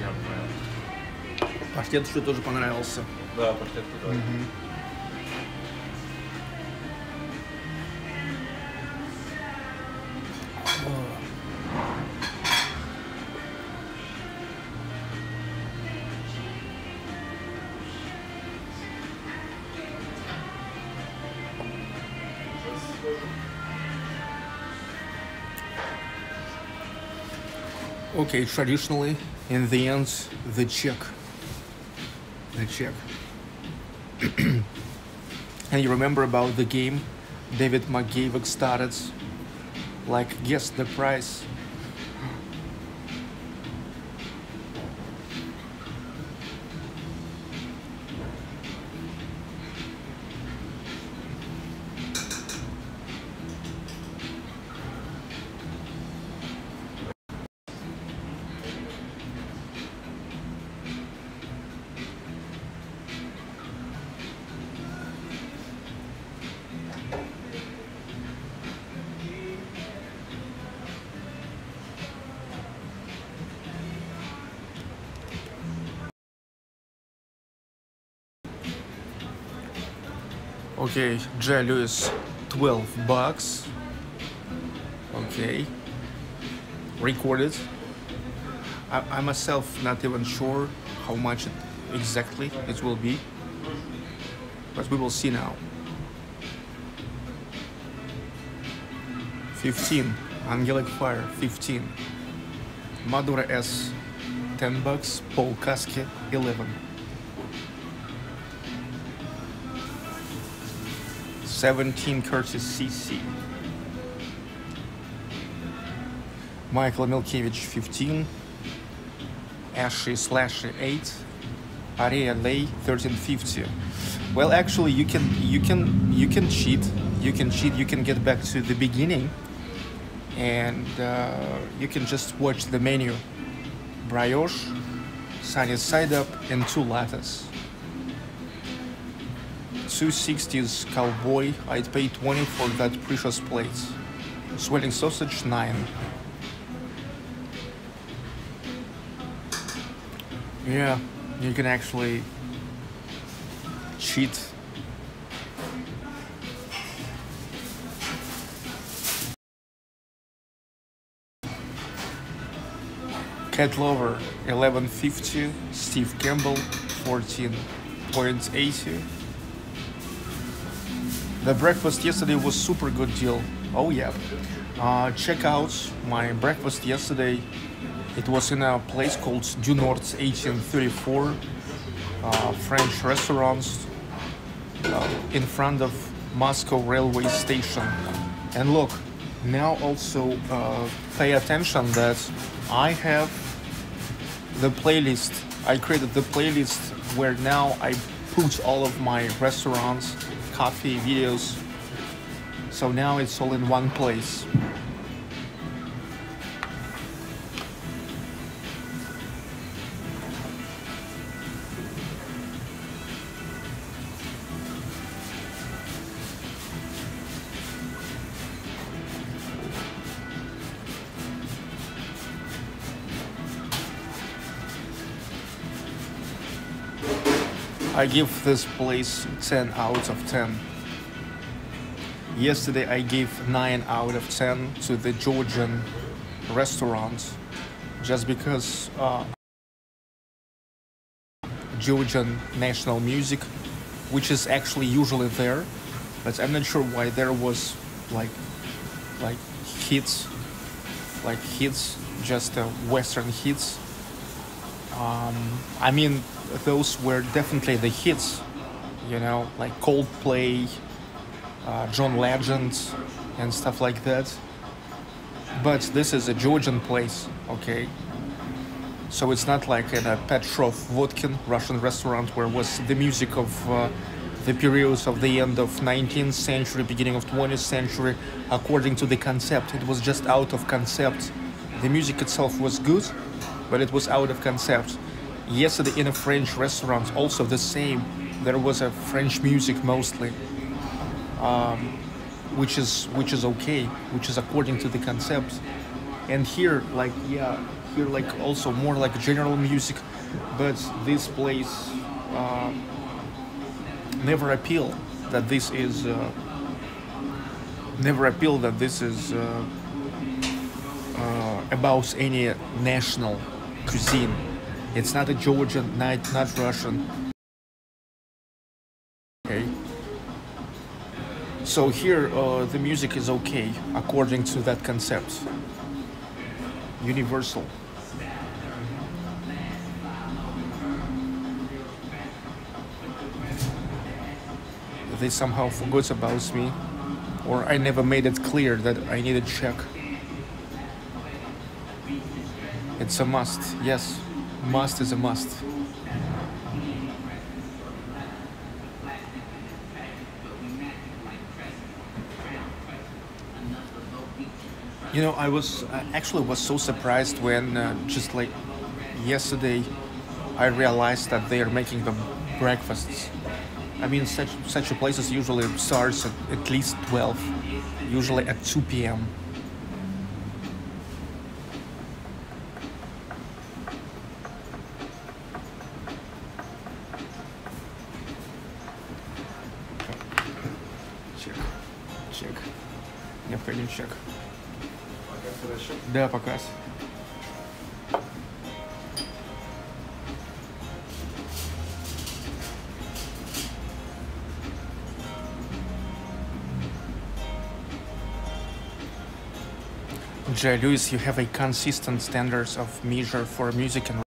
Я понял. Паштет что тоже понравился. Да, паштет туда. Okay, traditionally, in the end, the check. The check. and you remember about the game David McGavick started? Like, guess the price. Okay, Jay Lewis, 12 bucks. Okay. Recorded. I, I myself not even sure how much it, exactly it will be. But we will see now. 15. Angelic Fire, 15. Madura S, 10 bucks. Paul Kaske, 11. 17 Curtis CC. Michael Milkevich 15. Ashley Slashy 8. Aria Lay 1350. Well, actually, you can you can you can cheat. You can cheat. You can get back to the beginning, and uh, you can just watch the menu: brioche, sunny side up, and two lattes. 260s cowboy. I'd pay 20 for that precious plate. Swelling sausage 9. Yeah, you can actually cheat. Cat Lover 1150, Steve Campbell 14.80. The breakfast yesterday was super good deal. Oh yeah. Uh, check out my breakfast yesterday. It was in a place called Du Nord 1834, uh, French restaurants uh, in front of Moscow railway station. And look, now also uh, pay attention that I have the playlist. I created the playlist where now I put all of my restaurants, coffee videos. So now it's all in one place. I give this place 10 out of 10. Yesterday I gave 9 out of 10 to the Georgian restaurant just because uh, Georgian national music, which is actually usually there, but I'm not sure why there was like like hits, like hits, just uh, Western hits. Um, I mean, those were definitely the hits, you know, like Coldplay, uh, John Legend, and stuff like that. But this is a Georgian place, okay? So it's not like in a Petrov Vodkin Russian restaurant where was the music of uh, the periods of the end of 19th century, beginning of 20th century, according to the concept. It was just out of concept. The music itself was good, but it was out of concept. Yesterday in a French restaurant, also the same. There was a French music mostly, um, which is which is okay, which is according to the concept. And here, like yeah, here like also more like general music, but this place uh, never appeal that this is uh, never appeal that this is uh, uh, about any national cuisine. It's not a Georgian, not, not Russian. Okay. So here, uh, the music is okay according to that concept. Universal. They somehow forgot about me, or I never made it clear that I need a check. It's a must, yes. Must is a must. You know, I was I actually was so surprised when uh, just like yesterday I realized that they are making the breakfasts. I mean, such such a places usually starts at at least 12, usually at 2 p.m. Да, показ. Jay Lewis, you have a consistent standards of measure for music and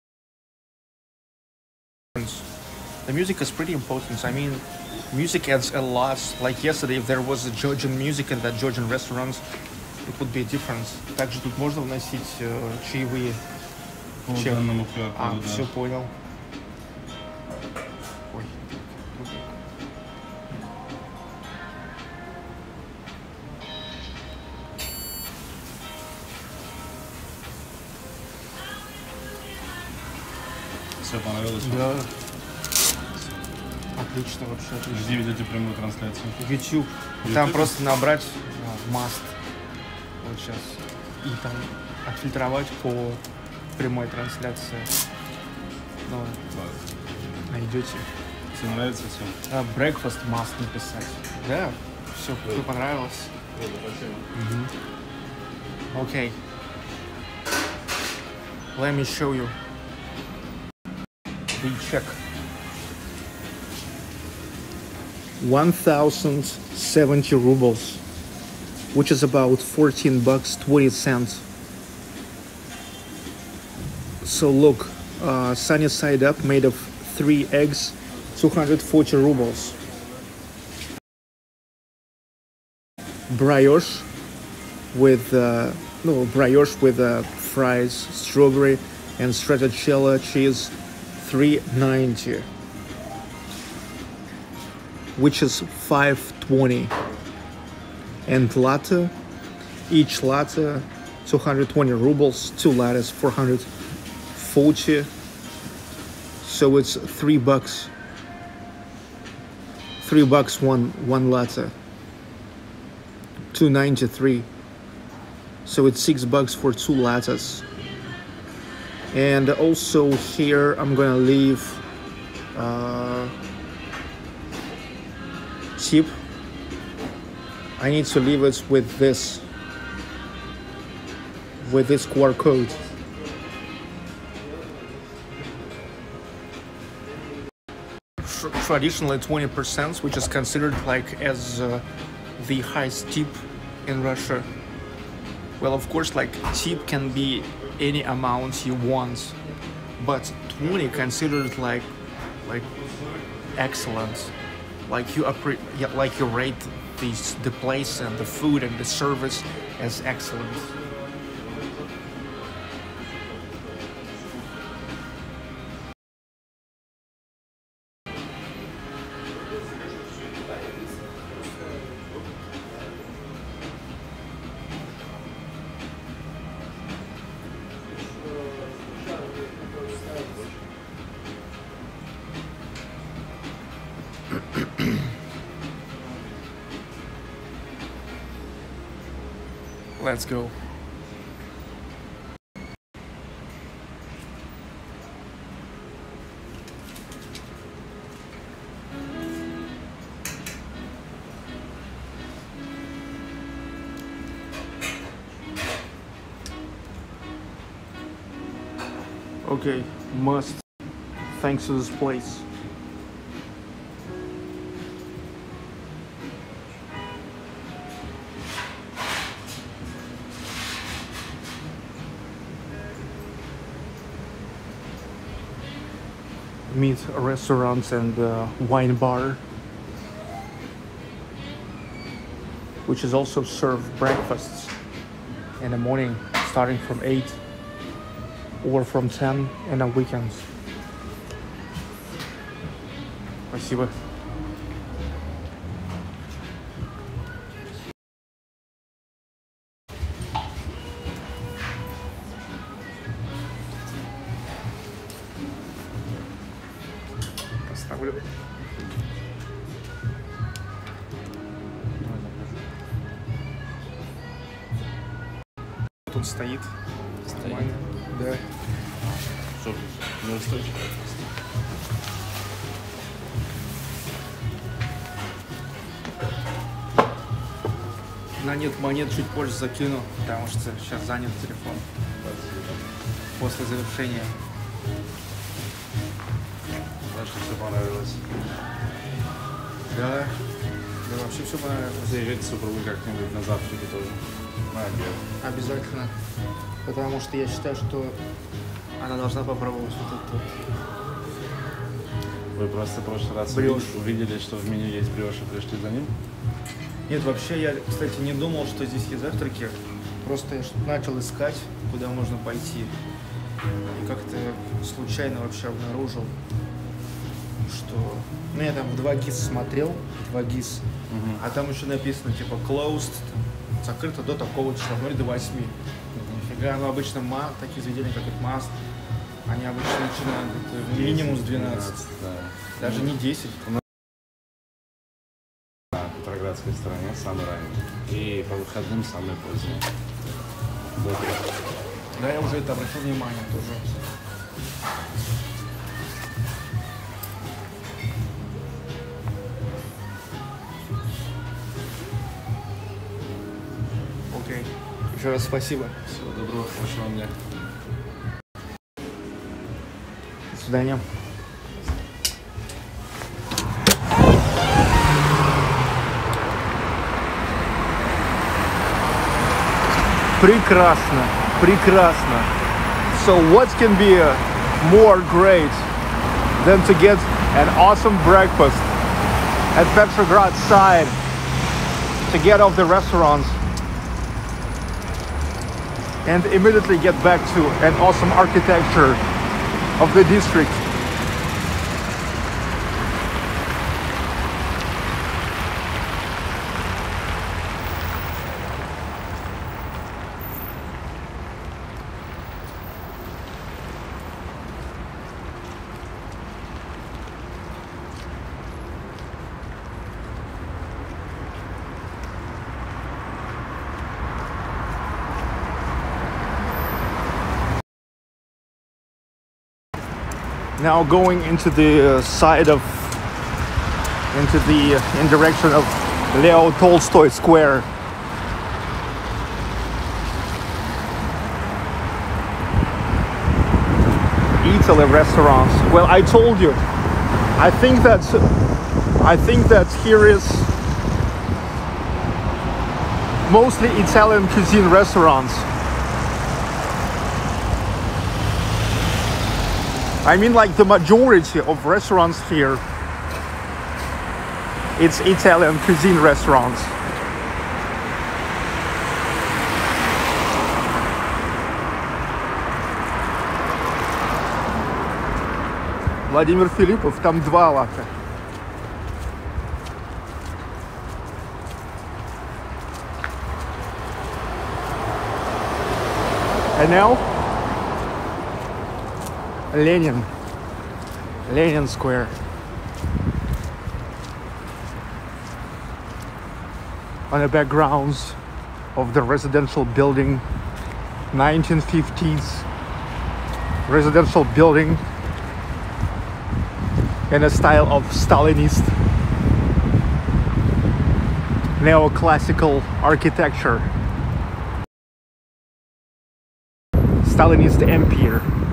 the music is pretty important. I mean, music adds a lot. Like yesterday, if there was a Georgian music in that Georgian restaurants, It would be a difference. Также тут можно вносить э, чаевые. По Чем? данному QR-коду, А, да. все понял. Ой. Все понравилось? Да. Отлично вообще, отлично. Где видите прямую трансляцию? YouTube. Там просто набрать а, must. Вот сейчас. И там отфильтровать по прямой трансляции. Ну, найдете. Все нравится все? А, breakfast must написать. Да, все, все понравилось. Окей. Let me show you. The check. 1070 rubles, which is about 14 bucks 20 cents. So look, uh, sunny side up made of three eggs, 240 rubles. Brioche with uh, no brioche with uh, fries, strawberry, and stracciatella cheese, 390, which is 520. And latte, each latte, 220 rubles, two lattes, 440. So it's three bucks. Three bucks one one latte. 293 so it's six bucks for two lattes and also here i'm gonna leave uh, tip i need to leave it with this with this QR code traditionally 20% which is considered like as uh, the highest tip in Russia. Well, of course, like tip can be any amount you want, but 20 considered like like excellent. Like you appre- like you rate these the place and the food and the service as excellent. Thanks to this place. meat restaurants and uh, wine bar which is also serve breakfasts in the morning starting from 8 or from 10 and on weekends спасибо позже закину, потому что сейчас занят телефон. После завершения. Значит, все понравилось. Да. Да вообще все понравилось. Заезжайте с супругой как-нибудь на завтраке тоже. На обед. Обязательно. Потому что я считаю, что она должна попробовать вот это. Вы просто в прошлый раз Брешь. увидели, увидели, что в меню есть брешь и пришли за ним? Нет, вообще я, кстати, не думал, что здесь есть завтраки. Просто я начал искать, куда можно пойти. И как-то случайно вообще обнаружил, что... Ну, я там в 2 ГИС смотрел, 2 ГИС, а там еще написано, типа, closed, там, закрыто до такого числа, 0 до 8. Нифига, ну, обычно ма, такие заведения, как это МАСТ, Они обычно начинают минимум с 12, да. даже не 10. Петроградской стороне самый ранний. И по выходным самый поздний. До трех. Да, я уже это обратил внимание тоже. Окей. Еще раз спасибо. Всего доброго, хорошего дня. До свидания. Прекрасно, прекрасно. So what can be uh, more great than to get an awesome breakfast at Petrograd side to get off the restaurants and immediately get back to an awesome architecture of the district. now going into the uh, side of into the uh, in direction of Leo Tolstoy Square. Italy restaurants. Well, I told you. I think that I think that here is mostly Italian cuisine restaurants. I mean, like the majority of restaurants here, it's Italian cuisine restaurants. Владимир Филиппов, там два латте. And now Lenin. Lenin Square. On the backgrounds of the residential building, 1950s residential building in a style of Stalinist neoclassical architecture. Stalinist empire.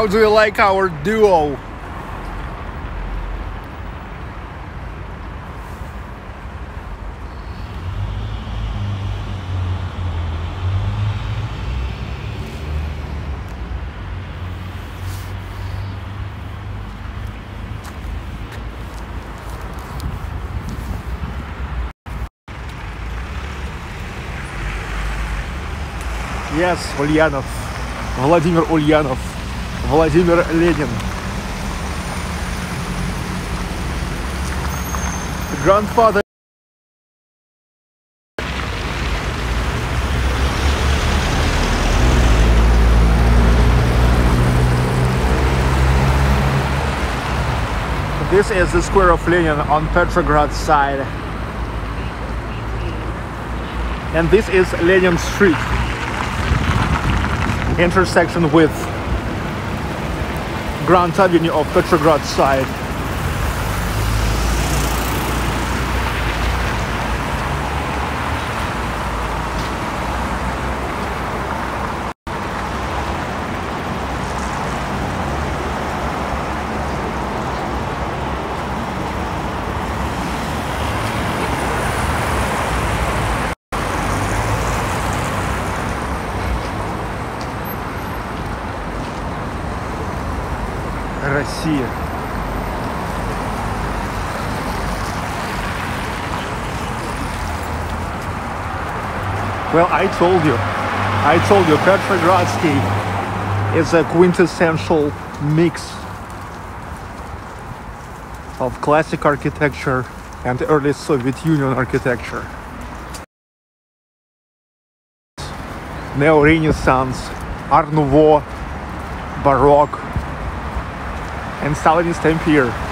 How do you like our duo? Yes, Ulyanov. Vladimir Ulyanov. Vladimir Lenin. Grandfather. This is the square of Lenin on Petrograd side. And this is Lenin Street. Intersection with Grand Avenue of Petrograd side. Told you, I told you, Petrogradsky is a quintessential mix of classic architecture and early Soviet Union architecture. Neo-Renaissance, Art Nouveau, Baroque, and Stalinist Empire.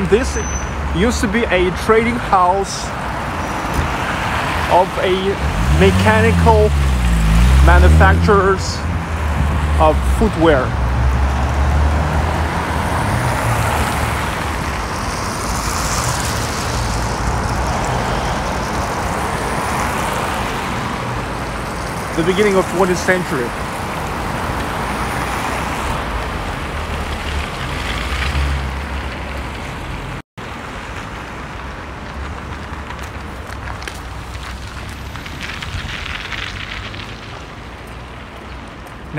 And this used to be a trading house of a mechanical manufacturers of footwear. The beginning of 20th century.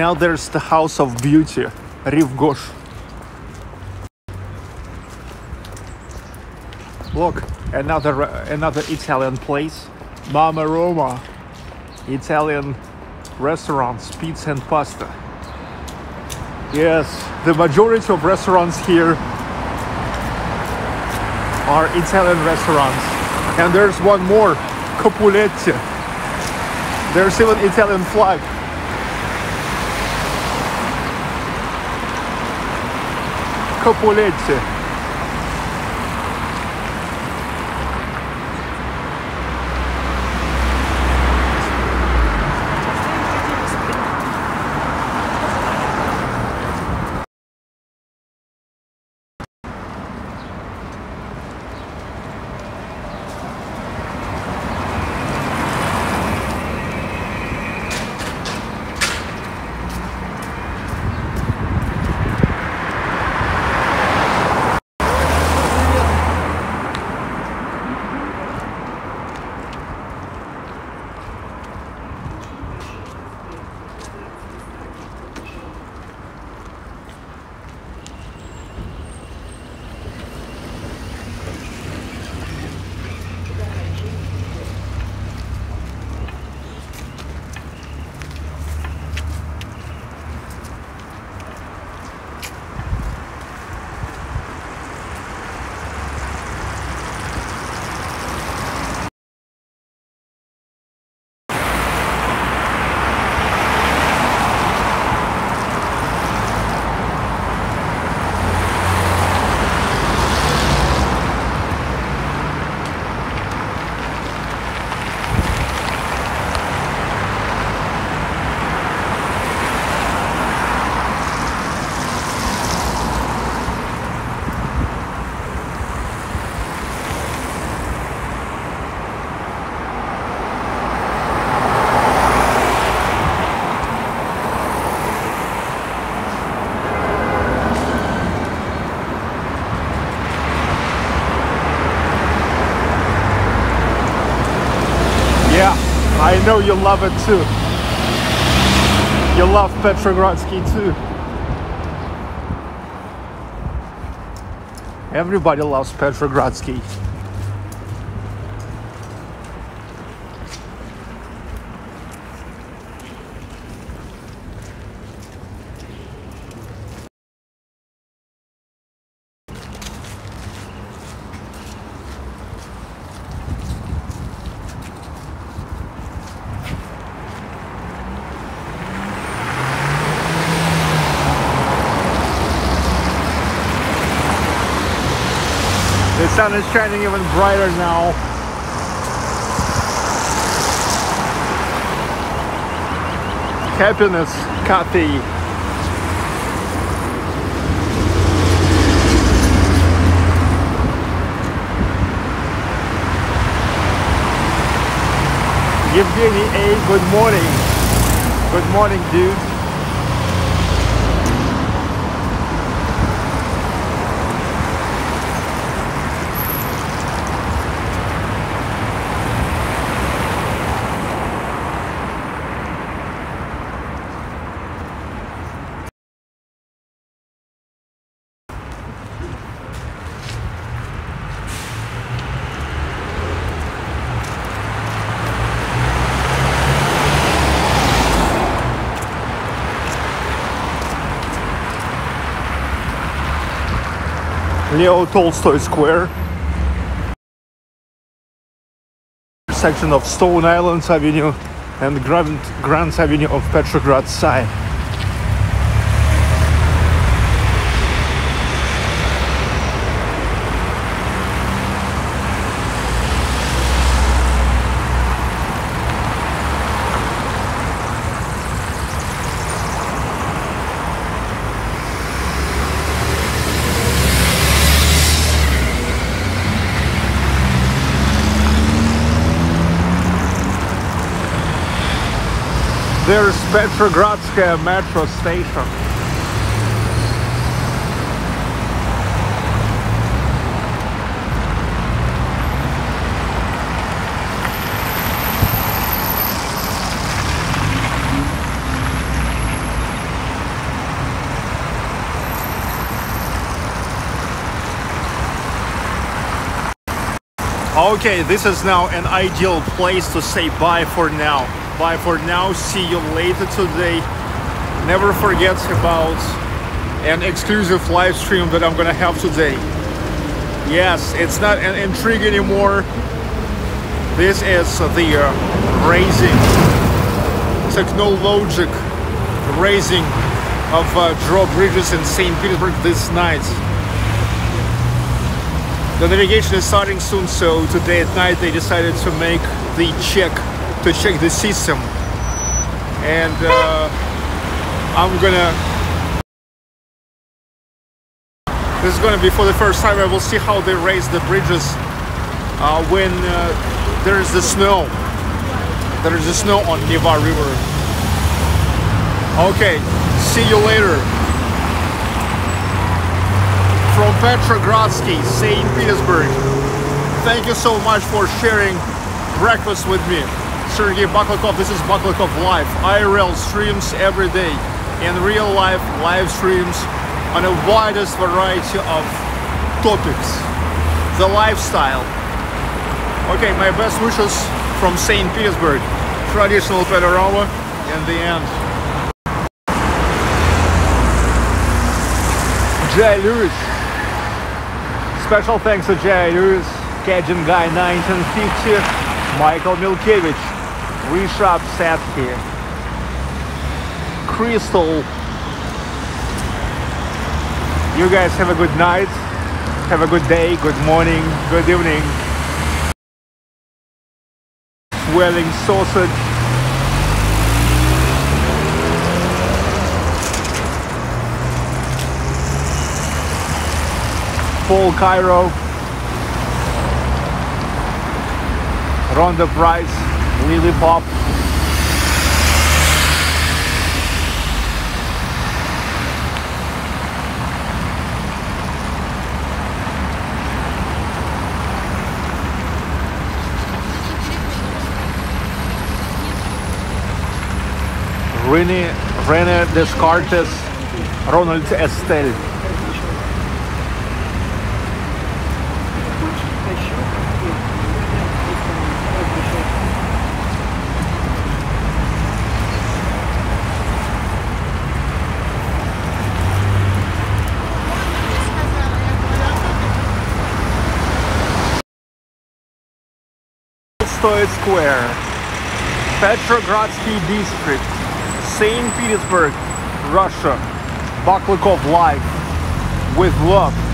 Now there's the House of Beauty, Rive Gauche. Look, another another Italian place, Mama Roma, Italian restaurants, pizza and pasta. Yes, the majority of restaurants here are Italian restaurants. And there's one more, Capuletti. There's even Italian flag. Capuletti. Yeah, I know you love it too. You love Petrogradsky too. Everybody loves Petrogradsky. The sun is shining even brighter now. Happiness, Kathy. Evgeny A, good morning. Good morning, dude. Leo Tolstoy Square. Section of Stone Islands Avenue and Grand, Grand Avenue of Petrograd side. Petrogradskaya metro station. Okay, this is now an ideal place to say bye for now. Bye for now. See you later today. Never forget about an exclusive live stream that I'm gonna have today. Yes, it's not an intrigue anymore. This is the uh, raising, technologic raising of uh, drawbridges in St. Petersburg this night. The navigation is starting soon, so today at night they decided to make the check to check the system, and uh, I'm gonna. This is gonna be for the first time. I will see how they raise the bridges uh, when uh, there is the snow. There is the snow on Neva River. Okay, see you later from Petrogradsky, St. Petersburg. Thank you so much for sharing breakfast with me. Sergey Baklykov, this is Baklykov Live. IRL streams every day in real life live streams on a widest variety of topics. The lifestyle. Okay, my best wishes from St. Petersburg. Traditional panorama in the end. Jay Lewis. Special thanks to Jay Lewis, Cajun Guy 1950, Michael Milkevich, Rishab Satke, Crystal. You guys have a good night, have a good day, good morning, good evening. Swelling sausage. Paul Cairo, Ronda Price, Lily Pop. René, René Descartes, Ronald Estelle. Tolstoy Square, Petrogradsky District, St. Petersburg, Russia. Baklykov Live with love.